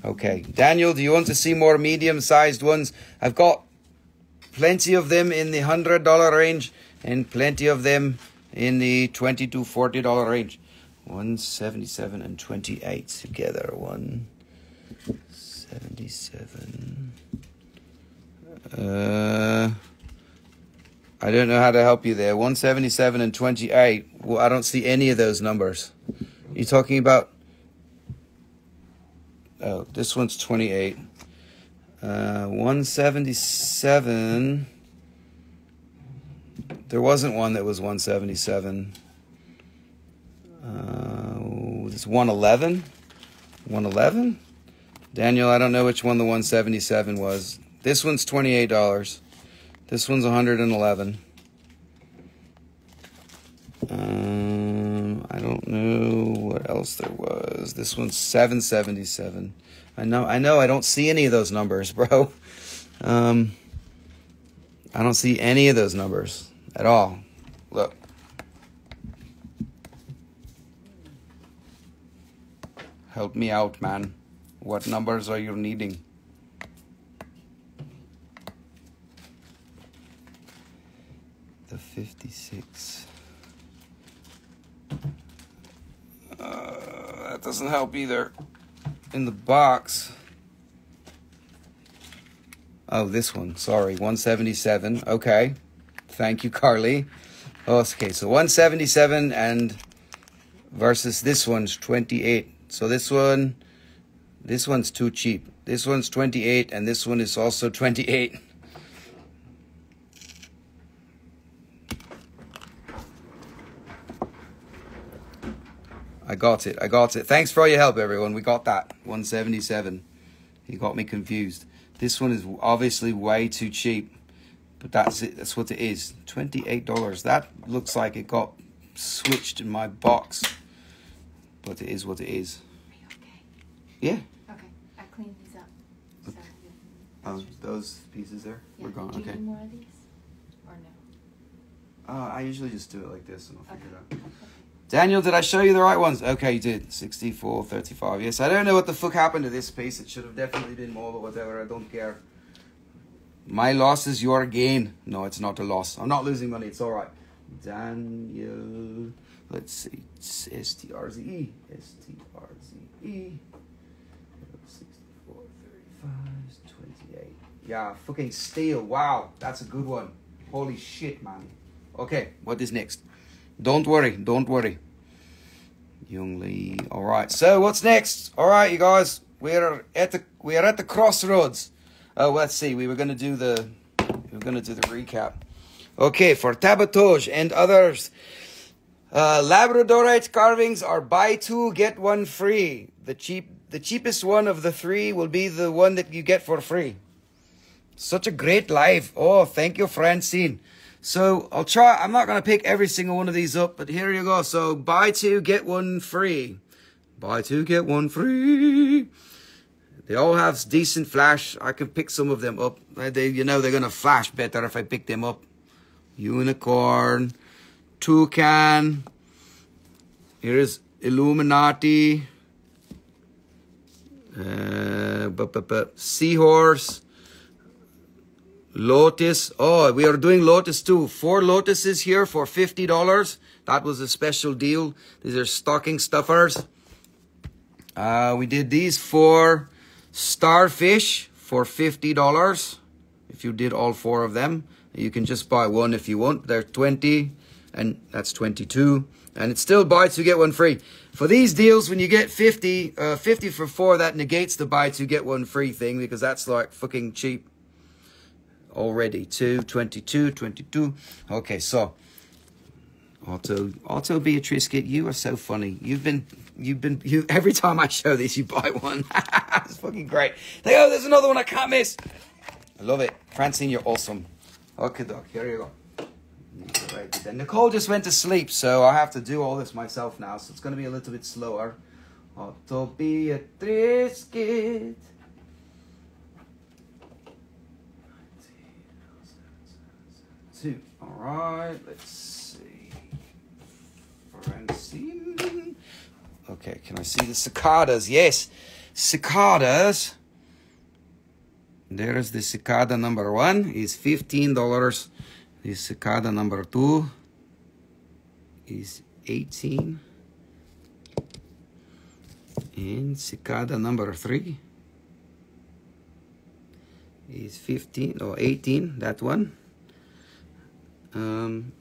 Okay. Daniel, do you want to see more medium sized ones? I've got plenty of them in the $100 range and plenty of them in the 20 to $40 range. 177 and 28 together. 177. Uh, I don't know how to help you there. 177 and 28. Well, I don't see any of those numbers. You talking about? Oh, this one's 28. Uh, 177. There wasn't one that was 177. Uh, it's 111. 111. Daniel, I don't know which one the 177 was. This one's $28. This one's 111. Um, I don't know what else there was. This one's 777. I know I know I don't see any of those numbers, bro. Um, I don't see any of those numbers at all. Look. Help me out, man. What numbers are you needing? The 56. Uh, that doesn't help either. In the box. Oh, this one. Sorry. 177. Okay. Thank you, Carly. Oh, okay, so 177 and versus this one's 28. So this one, this one's too cheap. This one's 28 and this one is also 28. I got it. I got it. Thanks for all your help, everyone. We got that. 177. You got me confused. This one is obviously way too cheap. But that's it. That's what it is. $28. That looks like it got switched in my box. But it is what it is. Are you okay? Yeah. Okay, I cleaned these up. So you- Oh, those pieces there? yeah. We're gone. Do you Okay. need more of these? Or no? Uh, I usually just do it like this and I'll figure Okay. it out. Daniel, did I show you the right ones? Okay, you did. 64, 35. Yes, I don't know what the fuck happened to this piece. It should have definitely been more, but whatever. I don't care. My loss is your gain. No, it's not a loss. I'm not losing money. It's all right. Daniel, let's see. It's STRZE. STRZE. 64, 35, 28. Yeah, fucking steel. Wow, that's a good one. Holy shit, man. Okay, what is next? Don't worry, don't worry. Young Lee. All right. So what's next? All right, you guys. We're at the we are at the crossroads. Oh, let's see. We were gonna do the we were gonna do the recap. Okay, for Tabatoj and others, uh, Labradorite carvings are buy two get one free. The cheap the cheapest one of the three will be the one that you get for free. Such a great life. Oh, thank you, Francine. So I'll try. I'm not going to pick every single one of these up, but here you go. So buy two, get one free. Buy two, get one free. They all have decent flash. I can pick some of them up. They, you know, they're going to flash better if I pick them up. Unicorn, Toucan. Here's Illuminati. Uh, bu- bu- bu- Seahorse. Lotus. Oh, we are doing Lotus too. Four Lotuses here for $50. That was a special deal. These are stocking stuffers. Uh, we did these for Starfish for $50. If you did all four of them, you can just buy one if you want. They're 20 and that's 22. And it's still buy two, get one free. For these deals, when you get 50, uh, 50 for four, that negates the buy two, get one free thing because that's like fucking cheap already. Two, 22, 22. Okay, so Otto, Otto Beatrice, you are so funny. You've been, you've been, you every time I show this, you buy one. it's fucking great. They go, there's another one I can't miss. I love it. Francine, you're awesome. Okay, doc, here you go. Then Nicole just went to sleep, so I have to do all this myself now. So it's going to be a little bit slower. Otto Beatrice, kid. All right, let's see. Francine. Okay, can I see the cicadas? Yes, cicadas. There's the cicada number one is fifteen dollars. The cicada number two is eighteen. And cicada number three is 15 or 18, that one. Um,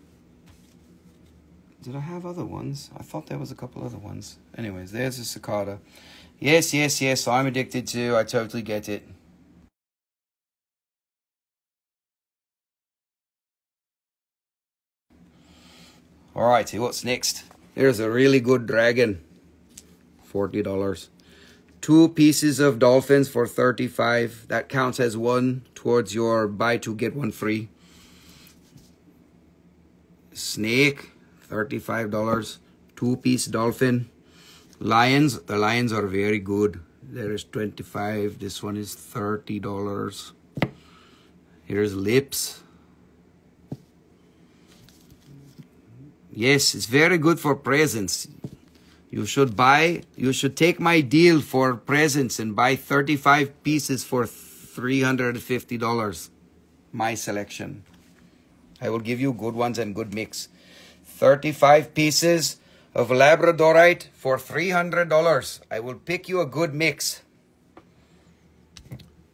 did I have other ones? I thought there was a couple other ones. Anyways, there's a cicada. Yes, yes, yes, I'm addicted to. I totally get it. Alrighty, what's next? Here's a really good dragon. $40. Two pieces of dolphins for 35 That counts as one towards your buy two, get one free. Snake, $35. Two piece dolphin. Lions, the lions are very good. There is 25 This one is $30. Here's lips. Yes, it's very good for presents. You should buy, you should take my deal for presents and buy 35 pieces for $350. My selection. I will give you good ones and good mix. 35 pieces of Labradorite for $300. I will pick you a good mix.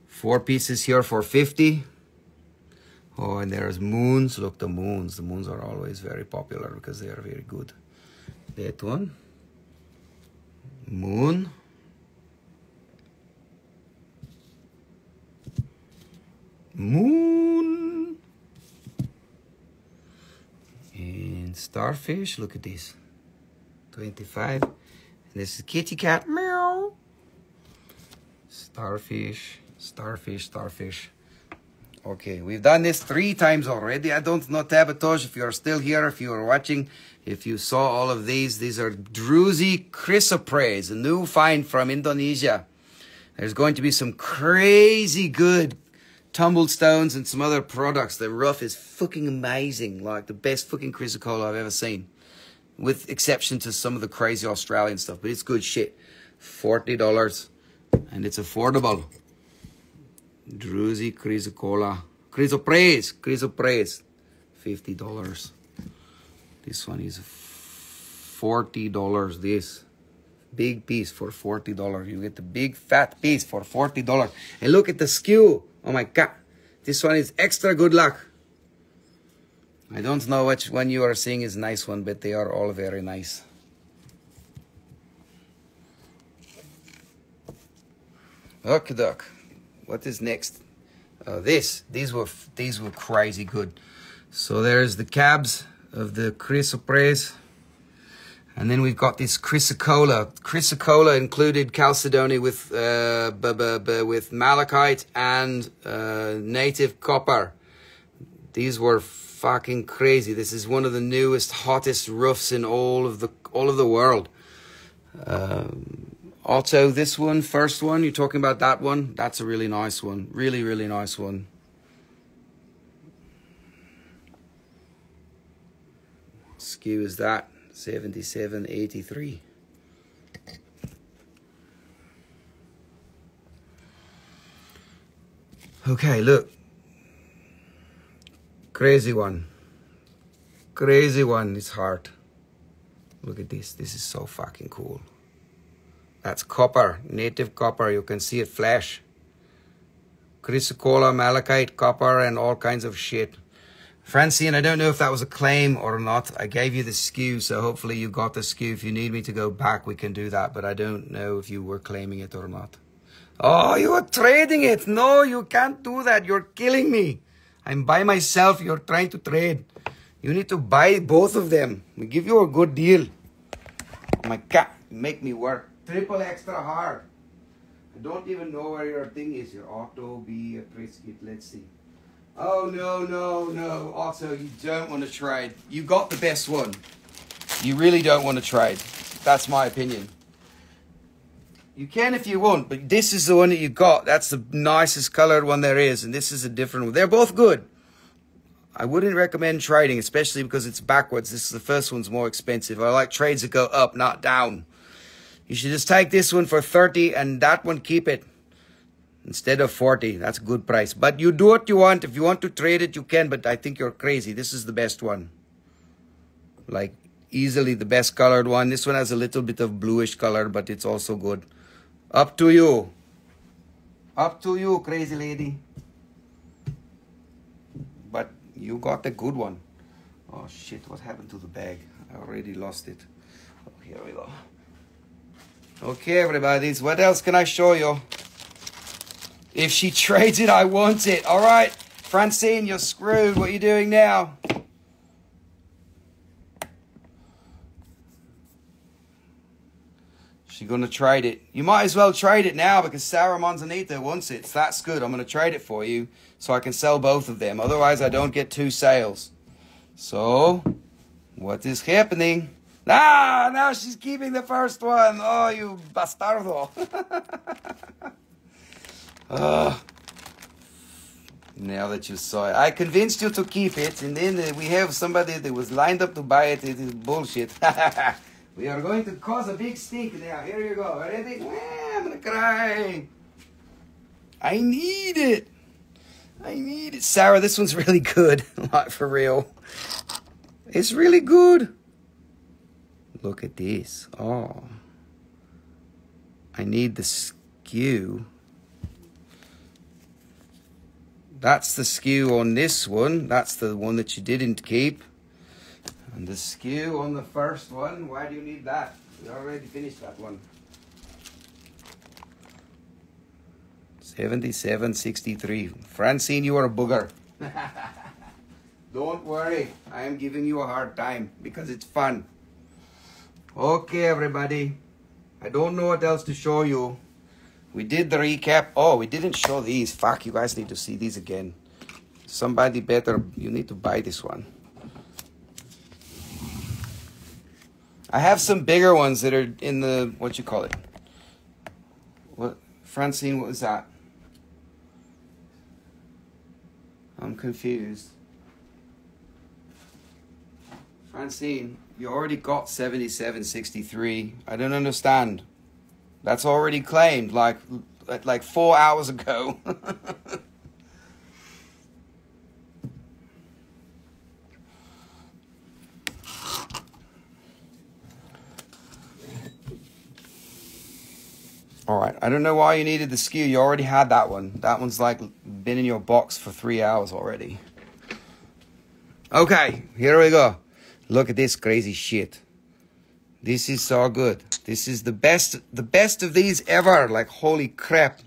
Four pieces here for 50 Oh, and there's moons. Look, the moons. The moons are always very popular because they are very good. That one. Moon. Moon. Starfish. Look at this. 25. And this is kitty cat. Meow. Starfish. Starfish. Starfish. Okay, we've done this three times already. I don't know, Tabatosh, if you're still here, if you are watching, if you saw all of these. These are Druzy chrysoprase, a new find from Indonesia. There's going to be some crazy good tumbled stones and some other products. The rough is fucking amazing, like the best fucking chrysocolla I've ever seen. With exception to some of the crazy Australian stuff, but it's good shit. $40 and it's affordable. Druzy Chrysocolla. Chrysoprase. Chrysoprase. $50. This one is $40. This big piece for $40. You get the big fat piece for $40. And look at the SKU. Oh my God. This one is extra good luck. I don't know which one you are seeing is nice one, but they are all very nice. Okay, duck what is next? Uh, this. These were these were crazy good. So there's the cabs of the chrysoprase. And then we've got this chrysocolla. Chrysocolla included chalcedony with uh, with malachite and uh, native copper. These were fucking crazy. This is one of the newest, hottest roofs in all of the all of the world. Um, also, this one, first one, you're talking about that one. That's a really nice one. Really, really nice one. SKU is that 7783. Okay, look. Crazy one. Crazy one. It's hard. Look at this. This is so fucking cool. That's copper, native copper. You can see it flash. Chrysocolla, malachite, copper, and all kinds of shit. Francine, I don't know if that was a claim or not. I gave you the SKU, so hopefully you got the SKU. If you need me to go back, we can do that, but I don't know if you were claiming it or not. Oh, you are trading it. No, you can't do that. You're killing me. I'm by myself. You're trying to trade. You need to buy both of them. We give you a good deal. Oh my God, make me work. Triple extra hard. I don't even know where your thing is. Your auto be a. Let's see. Oh no, no, no. Otto, you don't want to trade. You got the best one. You really don't want to trade. That's my opinion. You can if you want, but this is the one that you got. That's the nicest colored one there is, and this is a different one. They're both good. I wouldn't recommend trading, especially because it's backwards. This is the first one's more expensive. I like trades that go up, not down. You should just take this one for 30 and that one keep it instead of 40 that's a good price. But you do what you want. If you want to trade it you can but i think you're crazy. This is the best one. Like easily the best colored one. This one has a little bit of bluish color but it's also good. Up to you. Up to you crazy lady. But you got a good one. Oh shit what happened to the bag? I already lost it. Oh, here we go. Okay everybody what else can i show you if she trades it, I want it. All right, Francine, you're screwed. What are you doing now? She's going to trade it. You might as well trade it now because Sarah Montanita wants it. That's good. I'm going to trade it for you so I can sell both of them. Otherwise, I don't get two sales. So, what is happening? Ah, now she's keeping the first one. Oh, you bastardo. Uh, now that you saw it, I convinced you to keep it, and then uh, we have somebody that was lined up to buy it. It is bullshit. we are going to cause a big stink now. Here you go. Ready? I'm gonna cry. I need it. I need it. Sarah, this one's really good. Not for real. It's really good. Look at this. Oh. I need the SKU. That's the SKU on this one. That's the one that you didn't keep. And the SKU on the first one, why do you need that? We already finished that one. 7763. Francine, you are a booger. Don't worry. I am giving you a hard time because it's fun. Okay, everybody. I don't know what else to show you. We did the recap. Oh, we didn't show these. Fuck, you guys need to see these again. Somebody better, you need to buy this one. I have some bigger ones that are in the, what you call it? What, Francine, what was that? I'm confused. Francine, you already got 7763. I don't understand. That's already claimed like like four hours ago. All right. I don't know why you needed the SKU. You already had that one. That one's like been in your box for three hours already. Okay, here we go. Look at this crazy shit. This is so good. This is the best, the best of these ever. Like, holy crap.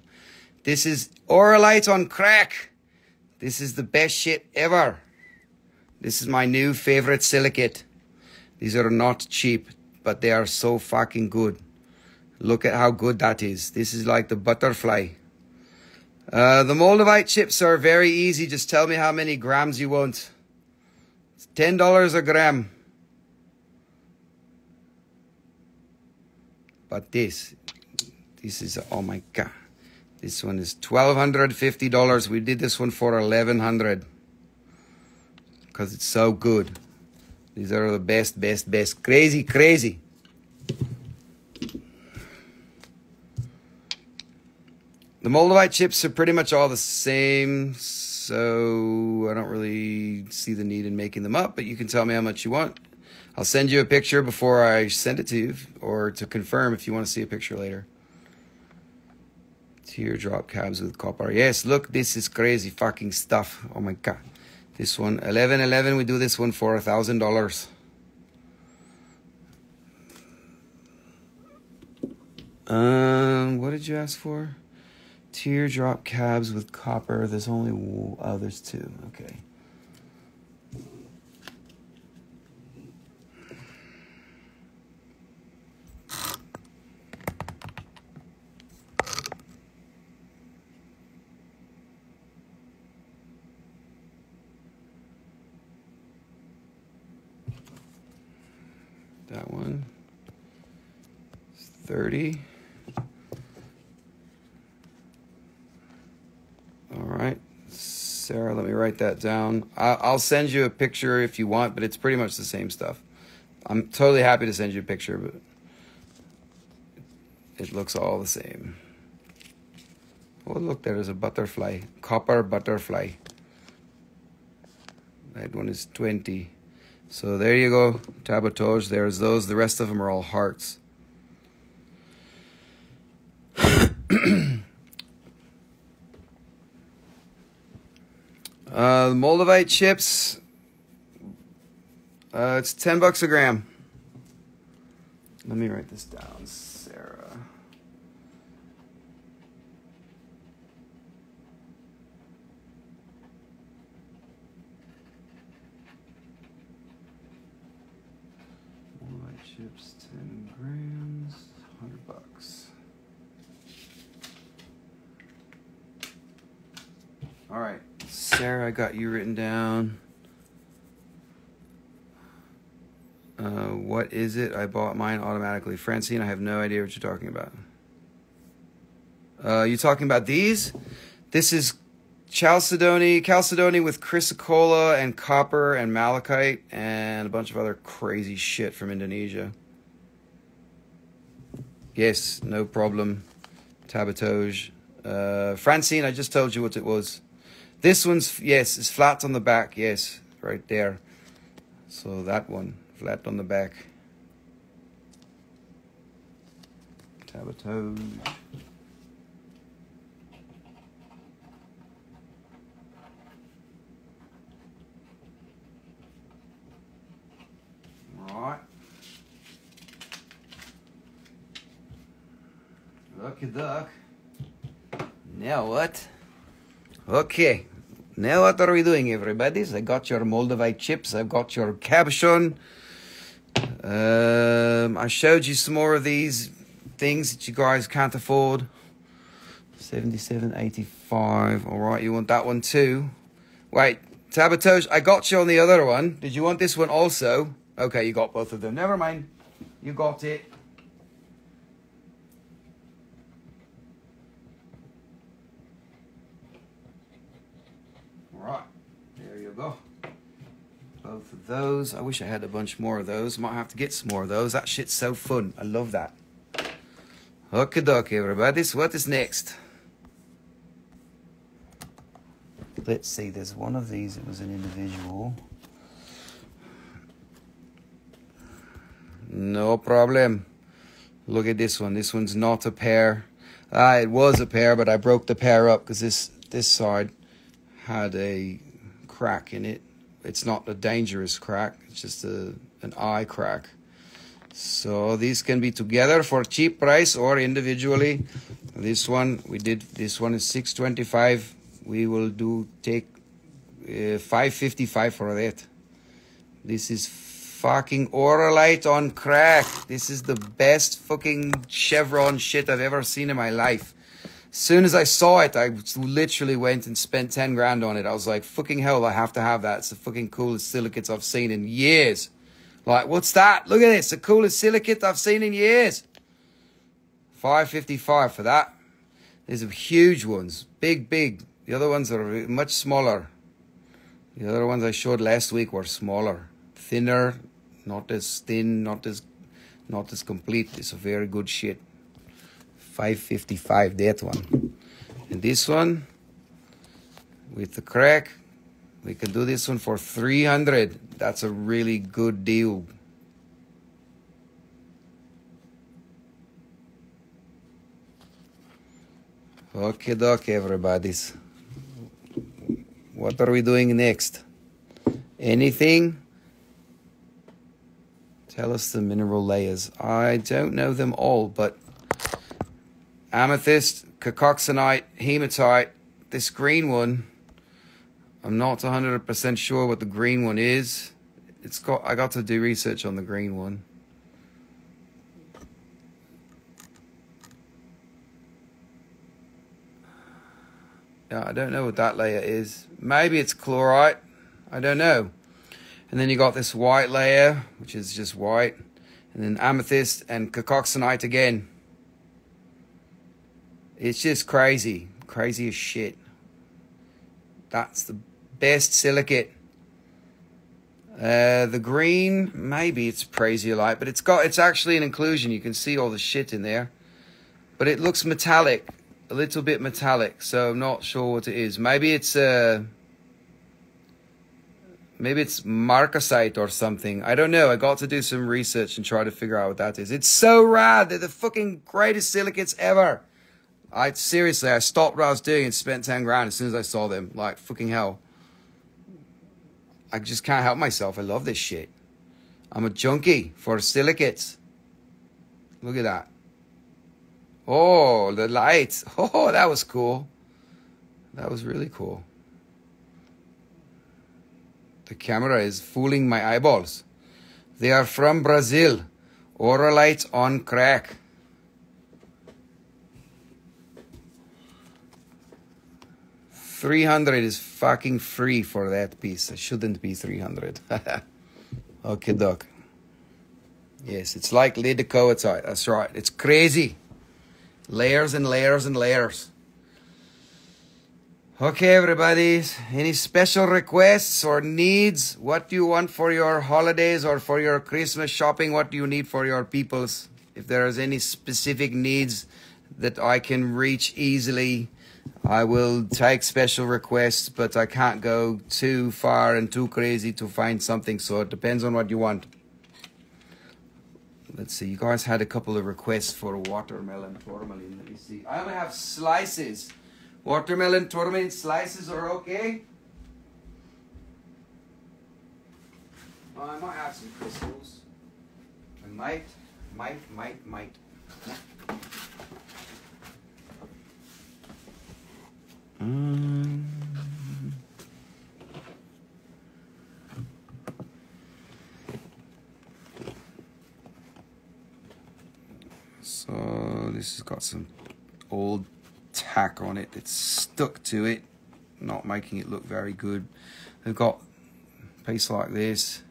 This is Auralite on crack. This is the best shit ever. This is my new favorite silicate. These are not cheap, but they are so fucking good. Look at how good that is. This is like the butterfly. Uh, the Moldavite chips are very easy. Just tell me how many grams you want. It's $10 a gram. But this, this is, oh my God. This one is $1,250. We did this one for 1100 because it's so good. These are the best, best, best. Crazy, crazy. The Moldavite chips are pretty much all the same, so I don't really see the need in making them up, but you can tell me how much you want. I'll send you a picture before I send it to you, or to confirm if you want to see a picture later. Teardrop cabs with copper. Yes, look, this is crazy fucking stuff. Oh my god. This one, 1111, we do this one for a $1,000. Um, what did you ask for? Teardrop cabs with copper. There's only, oh, there's two. Okay. That one. 30. All right. Sarah, let me write that down. I'll send you a picture if you want, but it's pretty much the same stuff. I'm totally happy to send you a picture, but it looks all the same. Oh, look, there is a butterfly. Copper butterfly. That one is 20. So there you go, Tabatoj. There's those. The rest of them are all hearts. uh, Moldavite chips. Uh, it's 10 bucks a gram. Let me write this down. chips, 10 grams, 100 bucks. All right, Sarah, I got you written down. Uh, what is it? I bought mine automatically. Francine, I have no idea what you're talking about. Uh, you talking about these? This is chalcedony, chalcedony with chrysocolla and copper and malachite and a bunch of other crazy shit from Indonesia. Yes, no problem. Tabatoj. Uh, Francine, I just told you what it was. This one's, yes, it's flat on the back. Yes, right there. So that one, flat on the back. Tabatoj. Right. Lucky duck. Now what? Okay. Now what are we doing, everybody? I got your Moldavite chips. I've got your cabochon. Um, I showed you some more of these things that you guys can't afford. 77.85. All right, you want that one too? Wait, Tabatoj, I got you on the other one. Did you want this one also? Okay, you got both of them. Never mind. You got it. Right, there you go. Both of those. I wish I had a bunch more of those. Might have to get some more of those. That shit's so fun. I love that. Okay, dokie, everybody. So what is next? Let's see. There's one of these. It was an individual. No problem. Look at this one. This one's not a pair. Ah, it was a pair, but I broke the pair up because this this side had a crack in it. It's not a dangerous crack. It's just a an eye crack. So these can be together for cheap price or individually. This one we did. This one is six twenty five. We will do take uh, five fifty five for that. This is fucking Auralite on crack. This is the best fucking chevron shit I've ever seen in my life. Soon as I saw it, I literally went and spent 10 grand on it. I was like, fucking hell, I have to have that. It's the fucking coolest silicates I've seen in years. Like, what's that? Look at this. The coolest silicate I've seen in years. 555 for that. These are huge ones. Big, big. The other ones are much smaller. The other ones I showed last week were smaller thinner, not as thin, not as not as complete. It's a very good shit. 555 that one. And this one with the crack, we can do this one for 300. That's a really good deal. Okay, doc, everybody's. What are we doing next? Anything? Tell us the mineral layers. I don't know them all, but amethyst, cacoxenite, hematite, this green one, I'm not 100% sure what the green one is. It's got I got to do research on the green one. Yeah, I don't know what that layer is. Maybe it's chlorite. I don't know. And then you got this white layer, which is just white. And then amethyst and cacoxenite again. It's just crazy. Crazy as shit. That's the best silicate. Uh, the green, maybe it's prasiolite, but it's got it's actually an inclusion. You can see all the shit in there, but it looks metallic, a little bit metallic. So I'm not sure what it is. Maybe it's uh, maybe it's marcasite or something. I don't know. I got to do some research and try to figure out what that is. It's so rad. They're the fucking greatest silicates ever. I seriously, I stopped what I was doing and spent ten grand as soon as I saw them. Like fucking hell. I just can't help myself. I love this shit. I'm a junkie for silicates. Look at that. Oh, the lights. Oh, that was cool. That was really cool. The camera is fooling my eyeballs. They are from Brazil. Auralite on crack. Three hundred is fucking free for that piece. It shouldn't be three hundred. okay, doc. Yes, it's like liddicoatite. That's right. It's crazy. Layers and layers and layers. Okay, everybody. Any special requests or needs? What do you want for your holidays or for your Christmas shopping? What do you need for your peoples? If there is any specific needs that I can reach easily, I will take special requests, but I can't go too far and too crazy to find something. So it depends on what you want. Let's see. You guys had a couple of requests for watermelon tourmaline. Let me see. I only have slices. Watermelon tourmaline slices are okay. I might have some crystals. I might, might, might, might. Mm. So this has got some old tack on it that's stuck to it, not making it look very good. They've got a piece like this.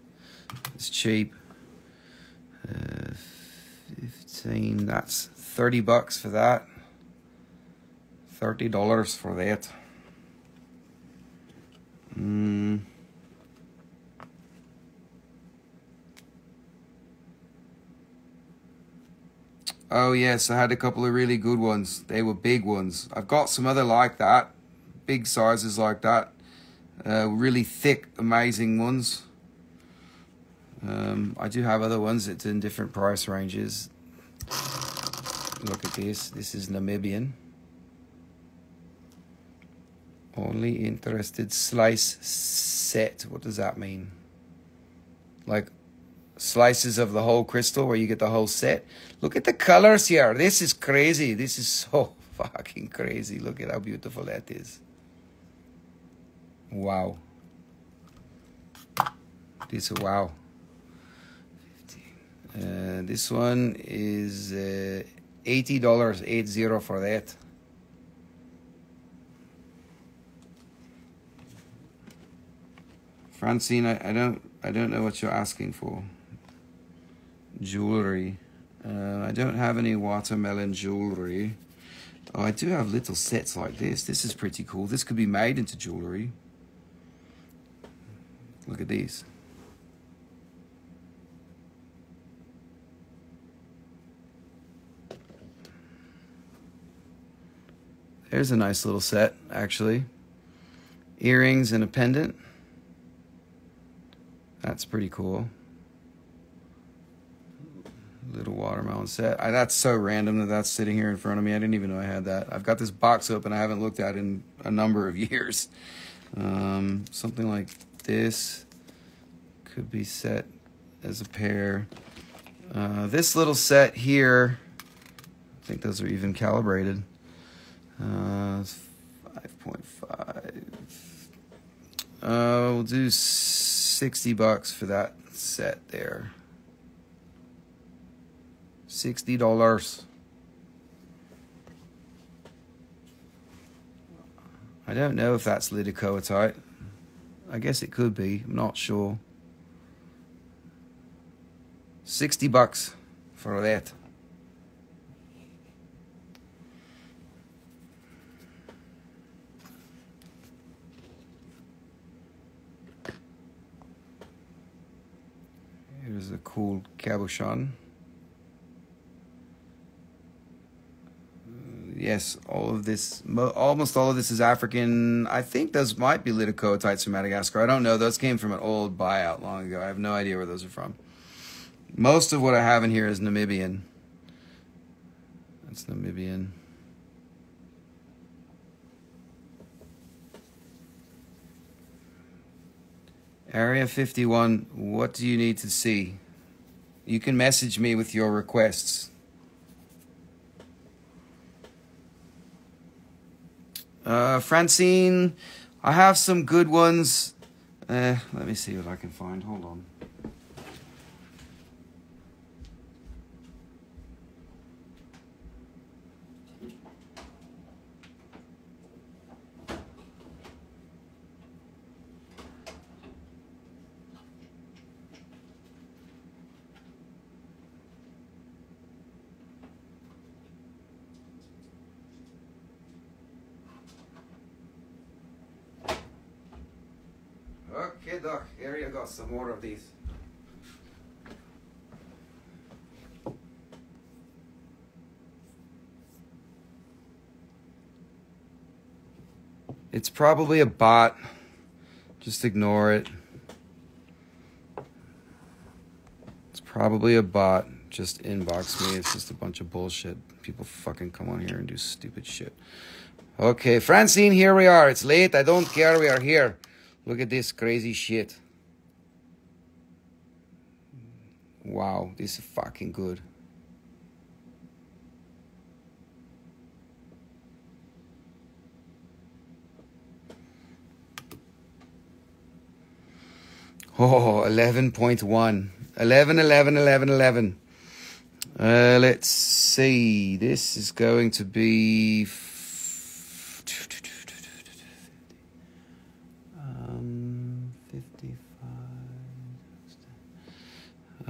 It's cheap. Uh, 15, that's 30 bucks for that. $30 for that. Mm. Oh yes, I had a couple of really good ones. They were big ones. I've got some other like that, big sizes like that, uh, really thick, amazing ones. Um, I do have other ones that's in different price ranges. Look at this. This is Namibian. Only interested slice set. What does that mean? Like slices of the whole crystal where you get the whole set. Look at the colors here. This is crazy. This is so fucking crazy. Look at how beautiful that is. Wow. This wow. Uh, this one is uh, eighty dollars, eight zero for that. Francine, I, I don't I don't know what you're asking for. Jewelry. Uh, I don't have any watermelon jewelry. Oh, I do have little sets like this. This is pretty cool. This could be made into jewelry. Look at these. There's a nice little set, actually. Earrings and a pendant. That's pretty cool. Little watermelon set. I, that's so random that that's sitting here in front of me. I didn't even know I had that. I've got this box open I haven't looked at in a number of years. Um, something like this. could be set as a pair. Uh, this little set here, I think those are even calibrated. Uh, 5.5. Uh, we'll do 60 bucks for that set there. $60. I don't know if that's Liddicoatite. I guess it could be. I'm not sure. 60 bucks for that. Here's a cool cabochon. Uh, yes, all of this, almost all of this is African. I think those might be Liddicoatites from Madagascar. I don't know. Those came from an old buyout long ago. I have no idea where those are from. Most of what I have in here is Namibian. That's Namibian. Area 51, what do you need to see? You can message me with your requests. Uh, Francine, I have some good ones. Uh, let me see what I can find. Hold on. Okay, Doc, Some more of these. It's probably a bot. Just ignore it. It's probably a bot. Just inbox me. It's just a bunch of bullshit. People fucking come on here and do stupid shit. Okay, Francine, here we are. It's late. I don't care. We are here. Look at this crazy shit. Wow, this is fucking good. Oh, 11.1. 11, 11, 11, 11. Uh, let's see. This is going to be. f- Um, 55.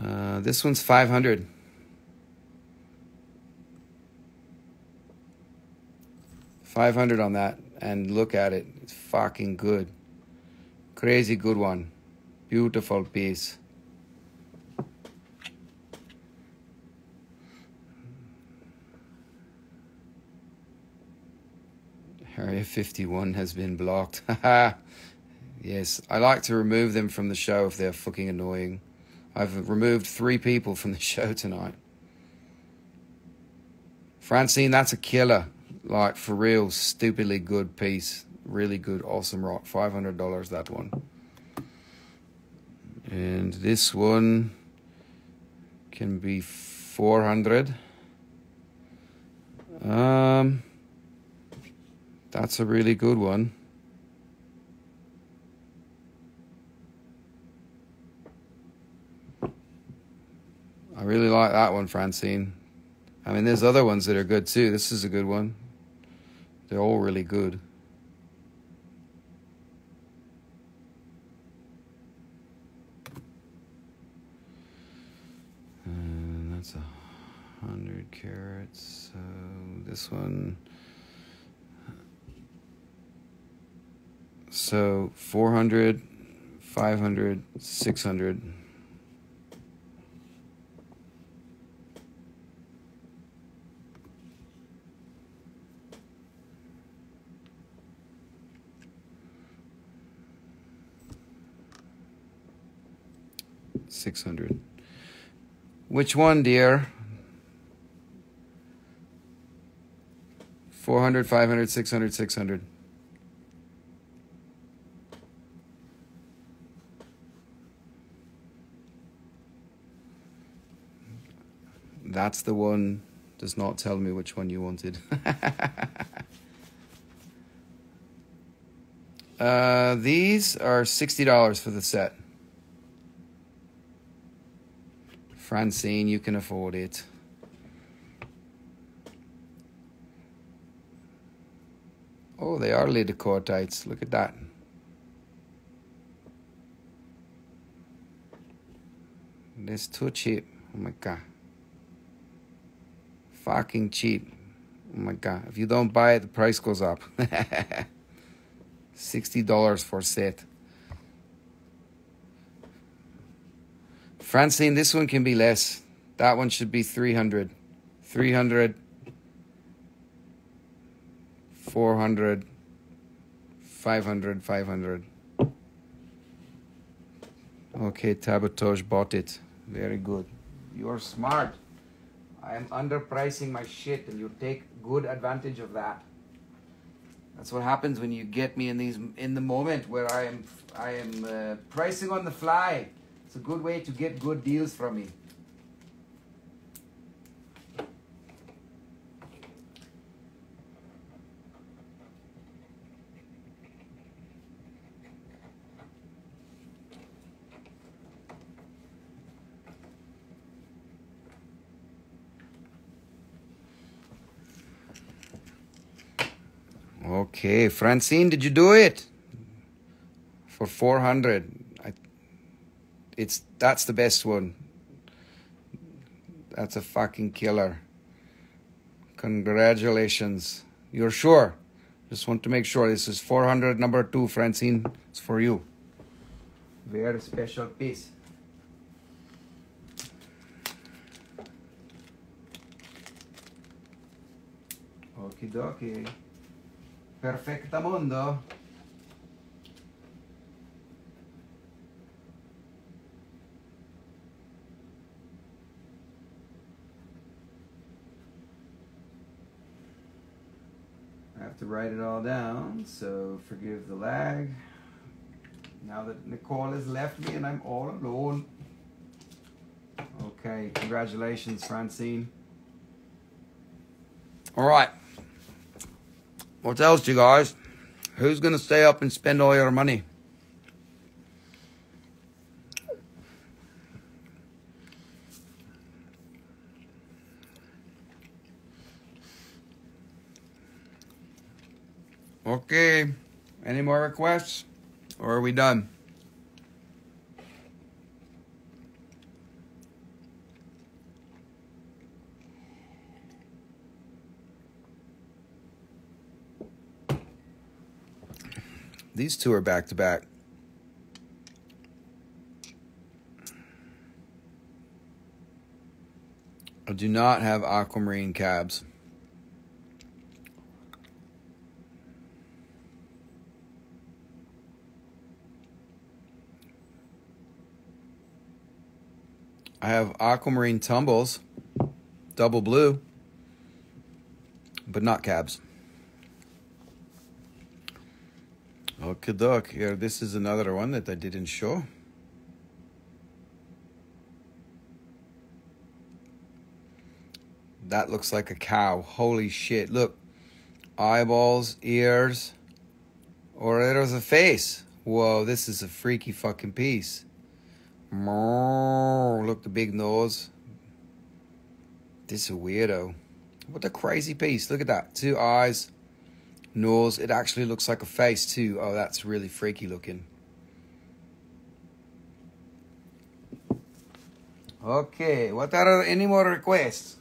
Uh, this one's 500. Five hundred on that, and look at it. It's fucking good. Crazy good one. Beautiful piece. Area 51 has been blocked. yes, I like to remove them from the show if they're fucking annoying. I've removed three people from the show tonight. Francine, that's a killer. Like, for real, stupidly good piece. Really good, awesome rock. $500, that one. And this one can be 400 Um, that's a really good one. I really like that one, Francine. I mean, there's other ones that are good too. This is a good one. They're all really good. And that's a hundred carats. So this one. So 400, 500, 600. 600. Which one, dear? 400, 500, 600, 600. That's the one. Does not tell me which one you wanted. uh, these are $60 for the set. Francine, you can afford it. Oh, they are Liddicoatites. Look at that. This too cheap. Oh my god. Fucking cheap. Oh my god. If you don't buy it, the price goes up. $60 for set. Francine, this one can be less. That one should be 300. 300. 400. 500. 500. Okay, Tabatoj bought it. Very good. You're smart. I am underpricing my shit and you take good advantage of that. That's what happens when you get me in these in the moment where I am I am uh, pricing on the fly. It's a good way to get good deals from me. Okay, Francine, did you do it? For 400. It's that's the best one. That's a fucking killer. Congratulations. You're sure? Just want to make sure this is 400 number 2 Francine. It's for you. Very special piece. Okie dokie. Perfectamundo. I have write it all down, so forgive the lag. Now that Nicole has left me and I'm all alone. Okay, congratulations, Francine. All right. What else, you guys? Who's going to stay up and spend all your money? Okay. Any more requests? Or are we done? These two are back to back. I do not have aquamarine cabs. I have aquamarine tumbles, double blue, but not cabs. Okay, doc. Here, this is another one that I didn't show. That looks like a cow. Holy shit. Look. Eyeballs, ears. Or there's a face. Whoa, this is a freaky fucking piece. Look, the big nose. This is a weirdo. What a crazy piece. Look at that. Two eyes nose. It actually looks like a face too. Oh, that's really freaky looking. Okay, what are any more requests?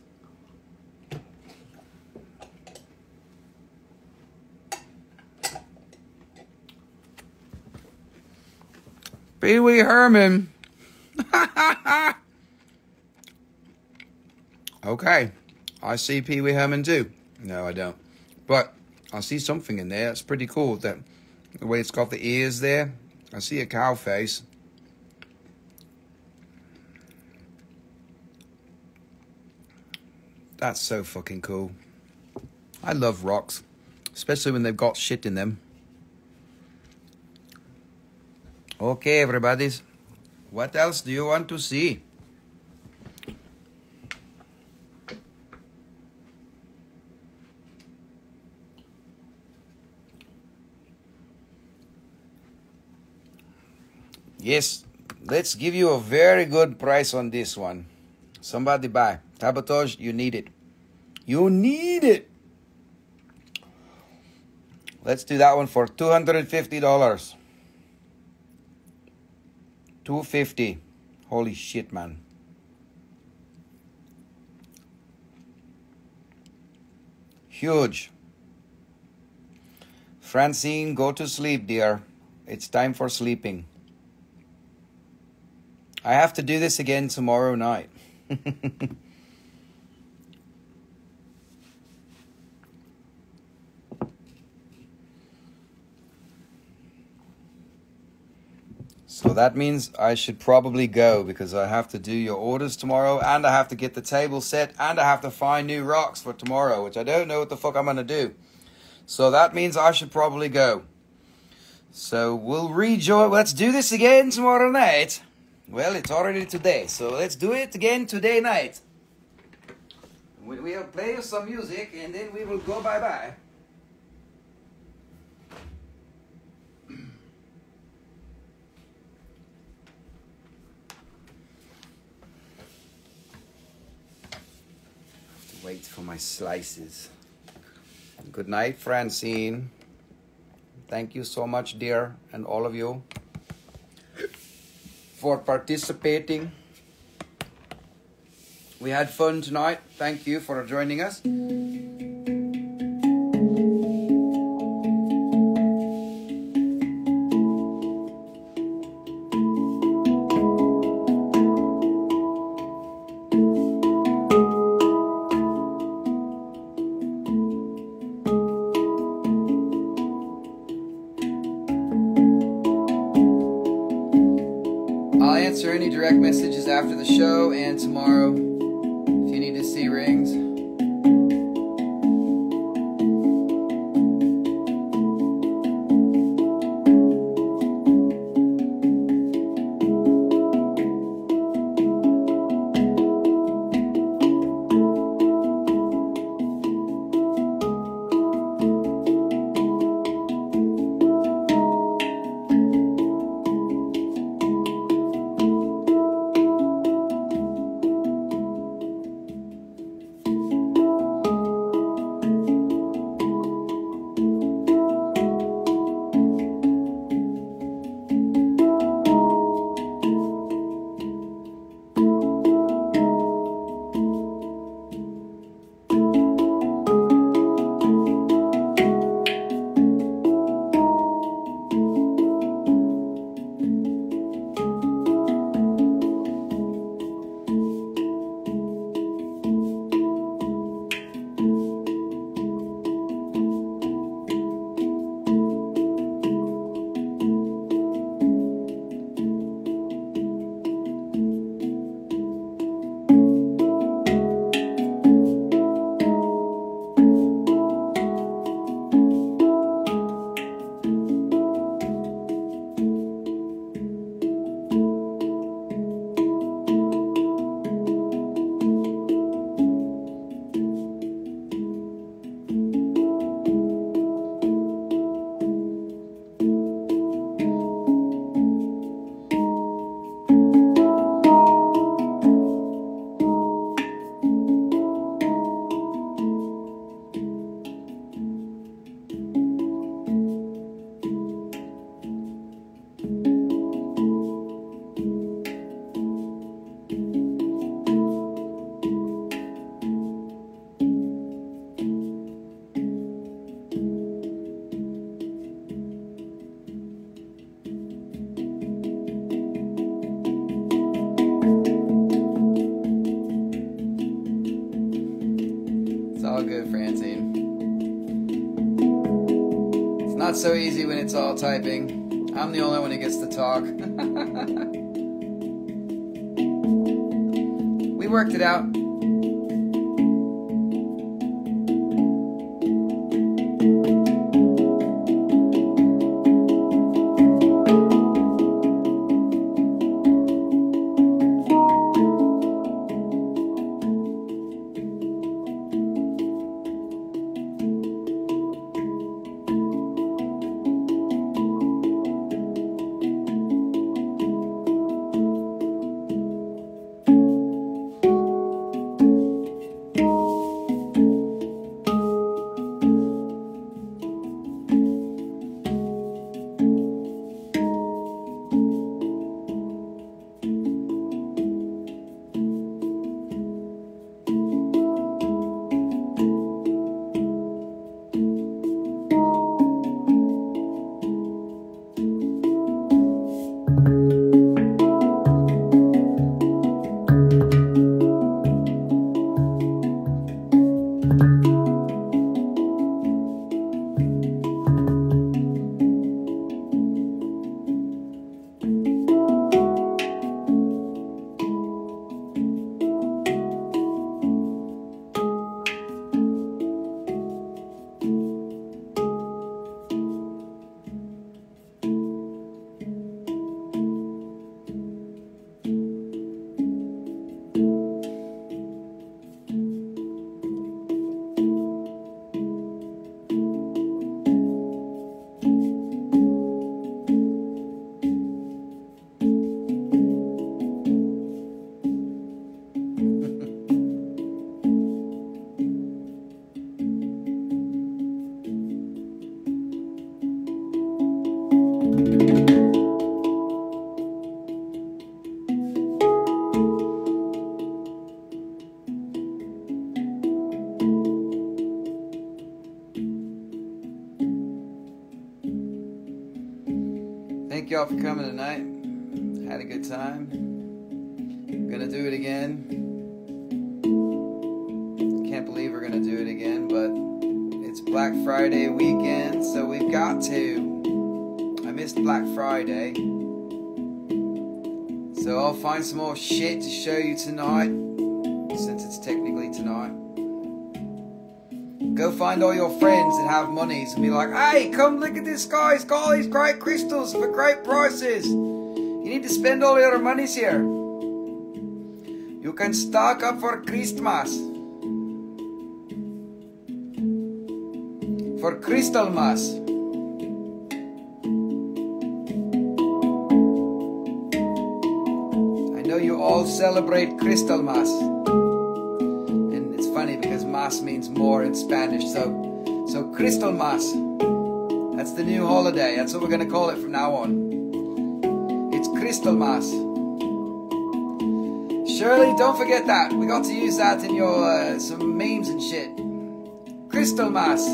Pee Wee Herman. okay, I see Pee Wee Herman too. No, I don't. But I see something in there. It's pretty cool. That the way it's got the ears there. I see a cow face. That's so fucking cool. I love rocks, especially when they've got shit in them. Okay, everybody's. What else do you want to see? Yes, let's give you a very good price on this one. Somebody buy. Tabatage, you need it. You need it. Let's do that one for $250. 250 Holy shit, man. Huge. Francine, go to sleep, dear. It's time for sleeping. I have to do this again tomorrow night. so that means I should probably go because I have to do your orders tomorrow and I have to get the table set and I have to find new rocks for tomorrow, which I don't know what the fuck I'm going to do. So that means I should probably go. So we'll rejoin. Let's do this again tomorrow night. Well, it's already today, so let's do it again today night. We, will play some music and then we will go bye bye. Wait for my slices. Good night, Francine. Thank you so much, dear, and all of you for participating. We had fun tonight. Thank you for joining us. So all typing. I'm the only one who gets to talk. we worked it out. Tonight, since it's technically tonight. Go find all your friends that have monies and be like, hey, come look at this guy. He's got all these great crystals for great prices. You need to spend all your monies here. You can stock up for Christmas. For Crystal celebrate Crystal Mass and it's funny because mas means more in Spanish. So, so Crystal Mas. That's the new holiday. That's what we're gonna call it from now on. It's Crystal Mas. Shirley, don't forget that. We got to use that in your uh, some memes and shit. Crystal Mas.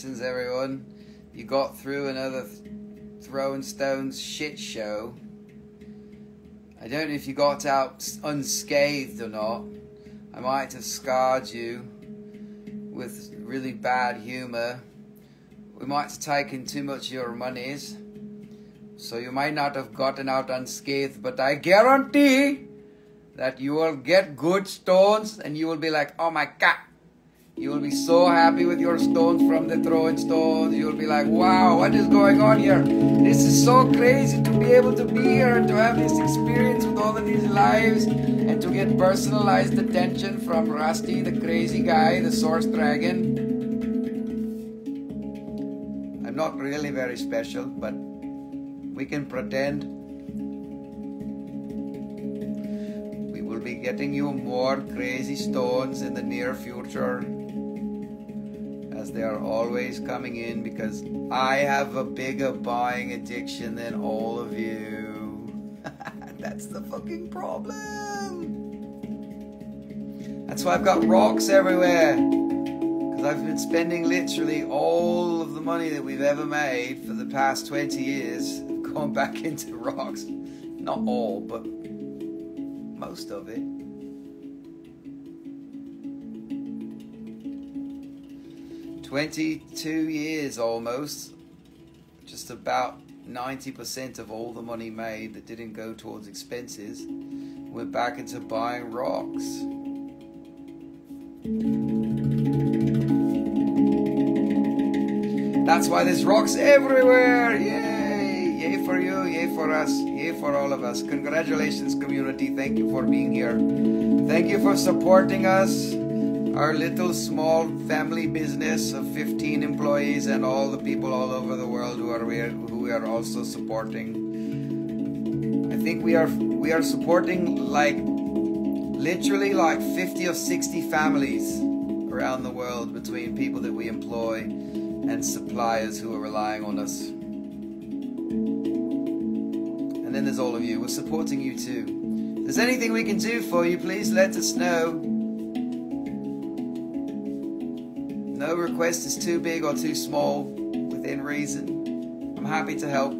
Congratulations, everyone. You got through another th- Throwing Stones shit show. I don't know if you got out unscathed or not. I might have scarred you with really bad humour. We might have taken too much of your monies. So you might not have gotten out unscathed, but I guarantee that you will get good stones and you will be like, oh my god. You will be so happy with your stones from the throwing stones. You will be like, wow, what is going on here? This is so crazy to be able to be here and to have this experience with all of these lives and to get personalized attention from Rusty, the crazy guy, the source dragon. I'm not really very special, but we can pretend. We will be getting you more crazy stones in the near future as they are always coming in because I have a bigger buying addiction than all of you. That's the fucking problem. That's why I've got rocks everywhere. Because I've been spending literally all of the money that we've ever made for the past 20 years going back into rocks. Not all, but most of it. Twenty-two years almost, just about ninety percent of all the money made that didn't go towards expenses went back into buying rocks. That's why there's rocks everywhere. Yay! Yay for you, yay for us, yay for all of us. Congratulations, community. Thank you for being here. Thank you for supporting us, our little small family business of 15 employees and all the people all over the world who are who we are also supporting. I think we are we are supporting like literally like 50 or 60 families around the world between people that we employ and suppliers who are relying on us. And then there's all of you. We're supporting you too. If there's anything we can do for you, please let us know. No request is too big or too small within reason. I'm happy to help.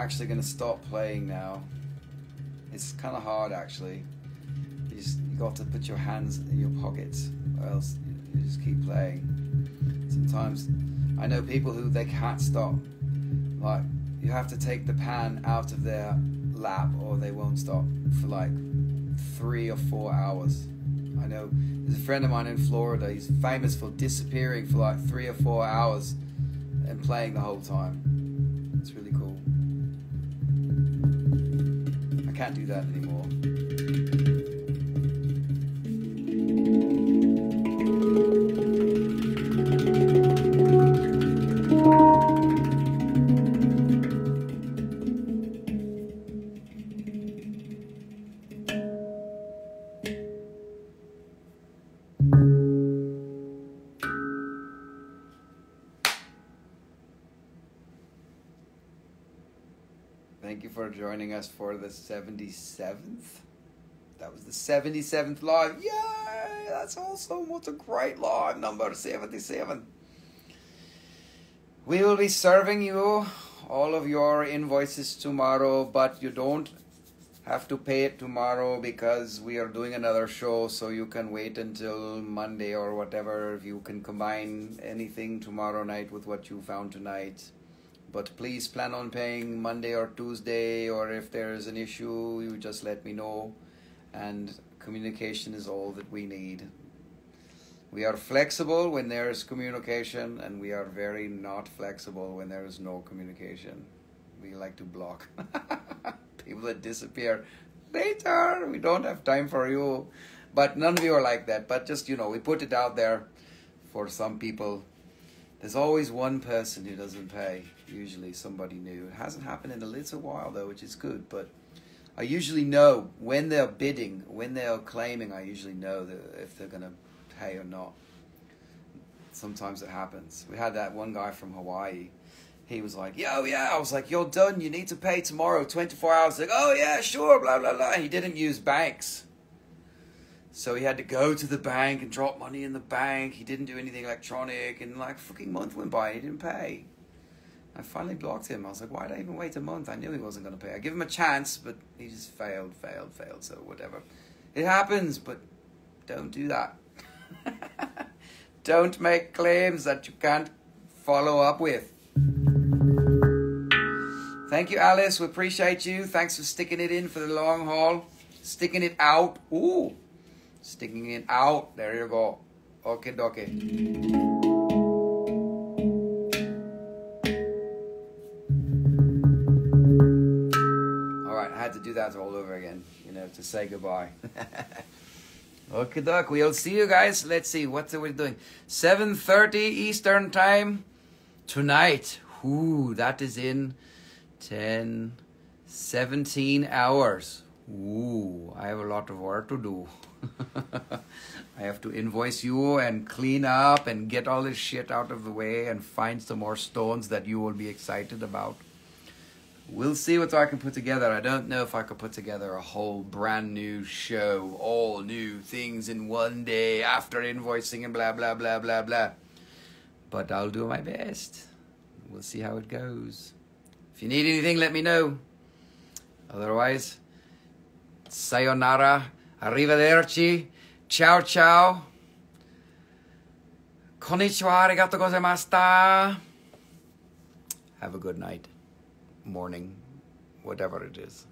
Actually gonna stop playing now. It's kind of hard actually. You just you got to put your hands in your pockets, or else you just keep playing. Sometimes I know people who they can't stop. Like you have to take the pan out of their lap, or they won't stop for like three or four hours. I know there's a friend of mine in Florida. He's famous for disappearing for like three or four hours and playing the whole time. Can't do that anymore. Us for the 77th. That was the 77th live. Yay! That's awesome. What a great live number 77. We will be serving you all of your invoices tomorrow, but you don't have to pay it tomorrow because we are doing another show, so you can wait until Monday or whatever. If you can combine anything tomorrow night with what you found tonight but please plan on paying Monday or Tuesday, or if there is an issue, you just let me know. And communication is all that we need. We are flexible when there is communication, and we are very not flexible when there is no communication. We like to block people that disappear later. We don't have time for you. But none of you are like that. But just, you know, we put it out there for some people there's always one person who doesn't pay, usually somebody new. It hasn't happened in a little while though, which is good, but I usually know when they're bidding, when they're claiming, I usually know if they're going to pay or not. Sometimes it happens. We had that one guy from Hawaii. He was like, yo, yeah. I was like, you're done. You need to pay tomorrow, 24 hours. Like, oh, yeah, sure, blah, blah, blah. He didn't use banks. So he had to go to the bank and drop money in the bank. He didn't do anything electronic, and like fucking month went by and he didn't pay. I finally blocked him. I was like, why did I even wait a month? I knew he wasn't going to pay. I give him a chance, but he just failed, failed, failed. So whatever. It happens, but don't do that. don't make claims that you can't follow up with. Thank you, Alice. We appreciate you. Thanks for sticking it in for the long haul. Sticking it out. Ooh sticking it out. There you go. Okay, dokie. Had to do that all over again, you know, to say goodbye. okay, doc. We'll see you guys. Let's see what are we doing. Seven thirty Eastern time tonight. Ooh, that is in 10, 17 hours. Ooh, I have a lot of work to do. I have to invoice you and clean up and get all this shit out of the way and find some more stones that you will be excited about. We'll see what I can put together. I don't know if I could put together a whole brand new show, all new things in one day after invoicing and blah, blah, blah, blah, blah. But I'll do my best. We'll see how it goes. If you need anything, let me know. Otherwise, sayonara, arrivederci, ciao ciao, konnichiwa, arigato gozaimashita. Have a good night, morning, whatever it is.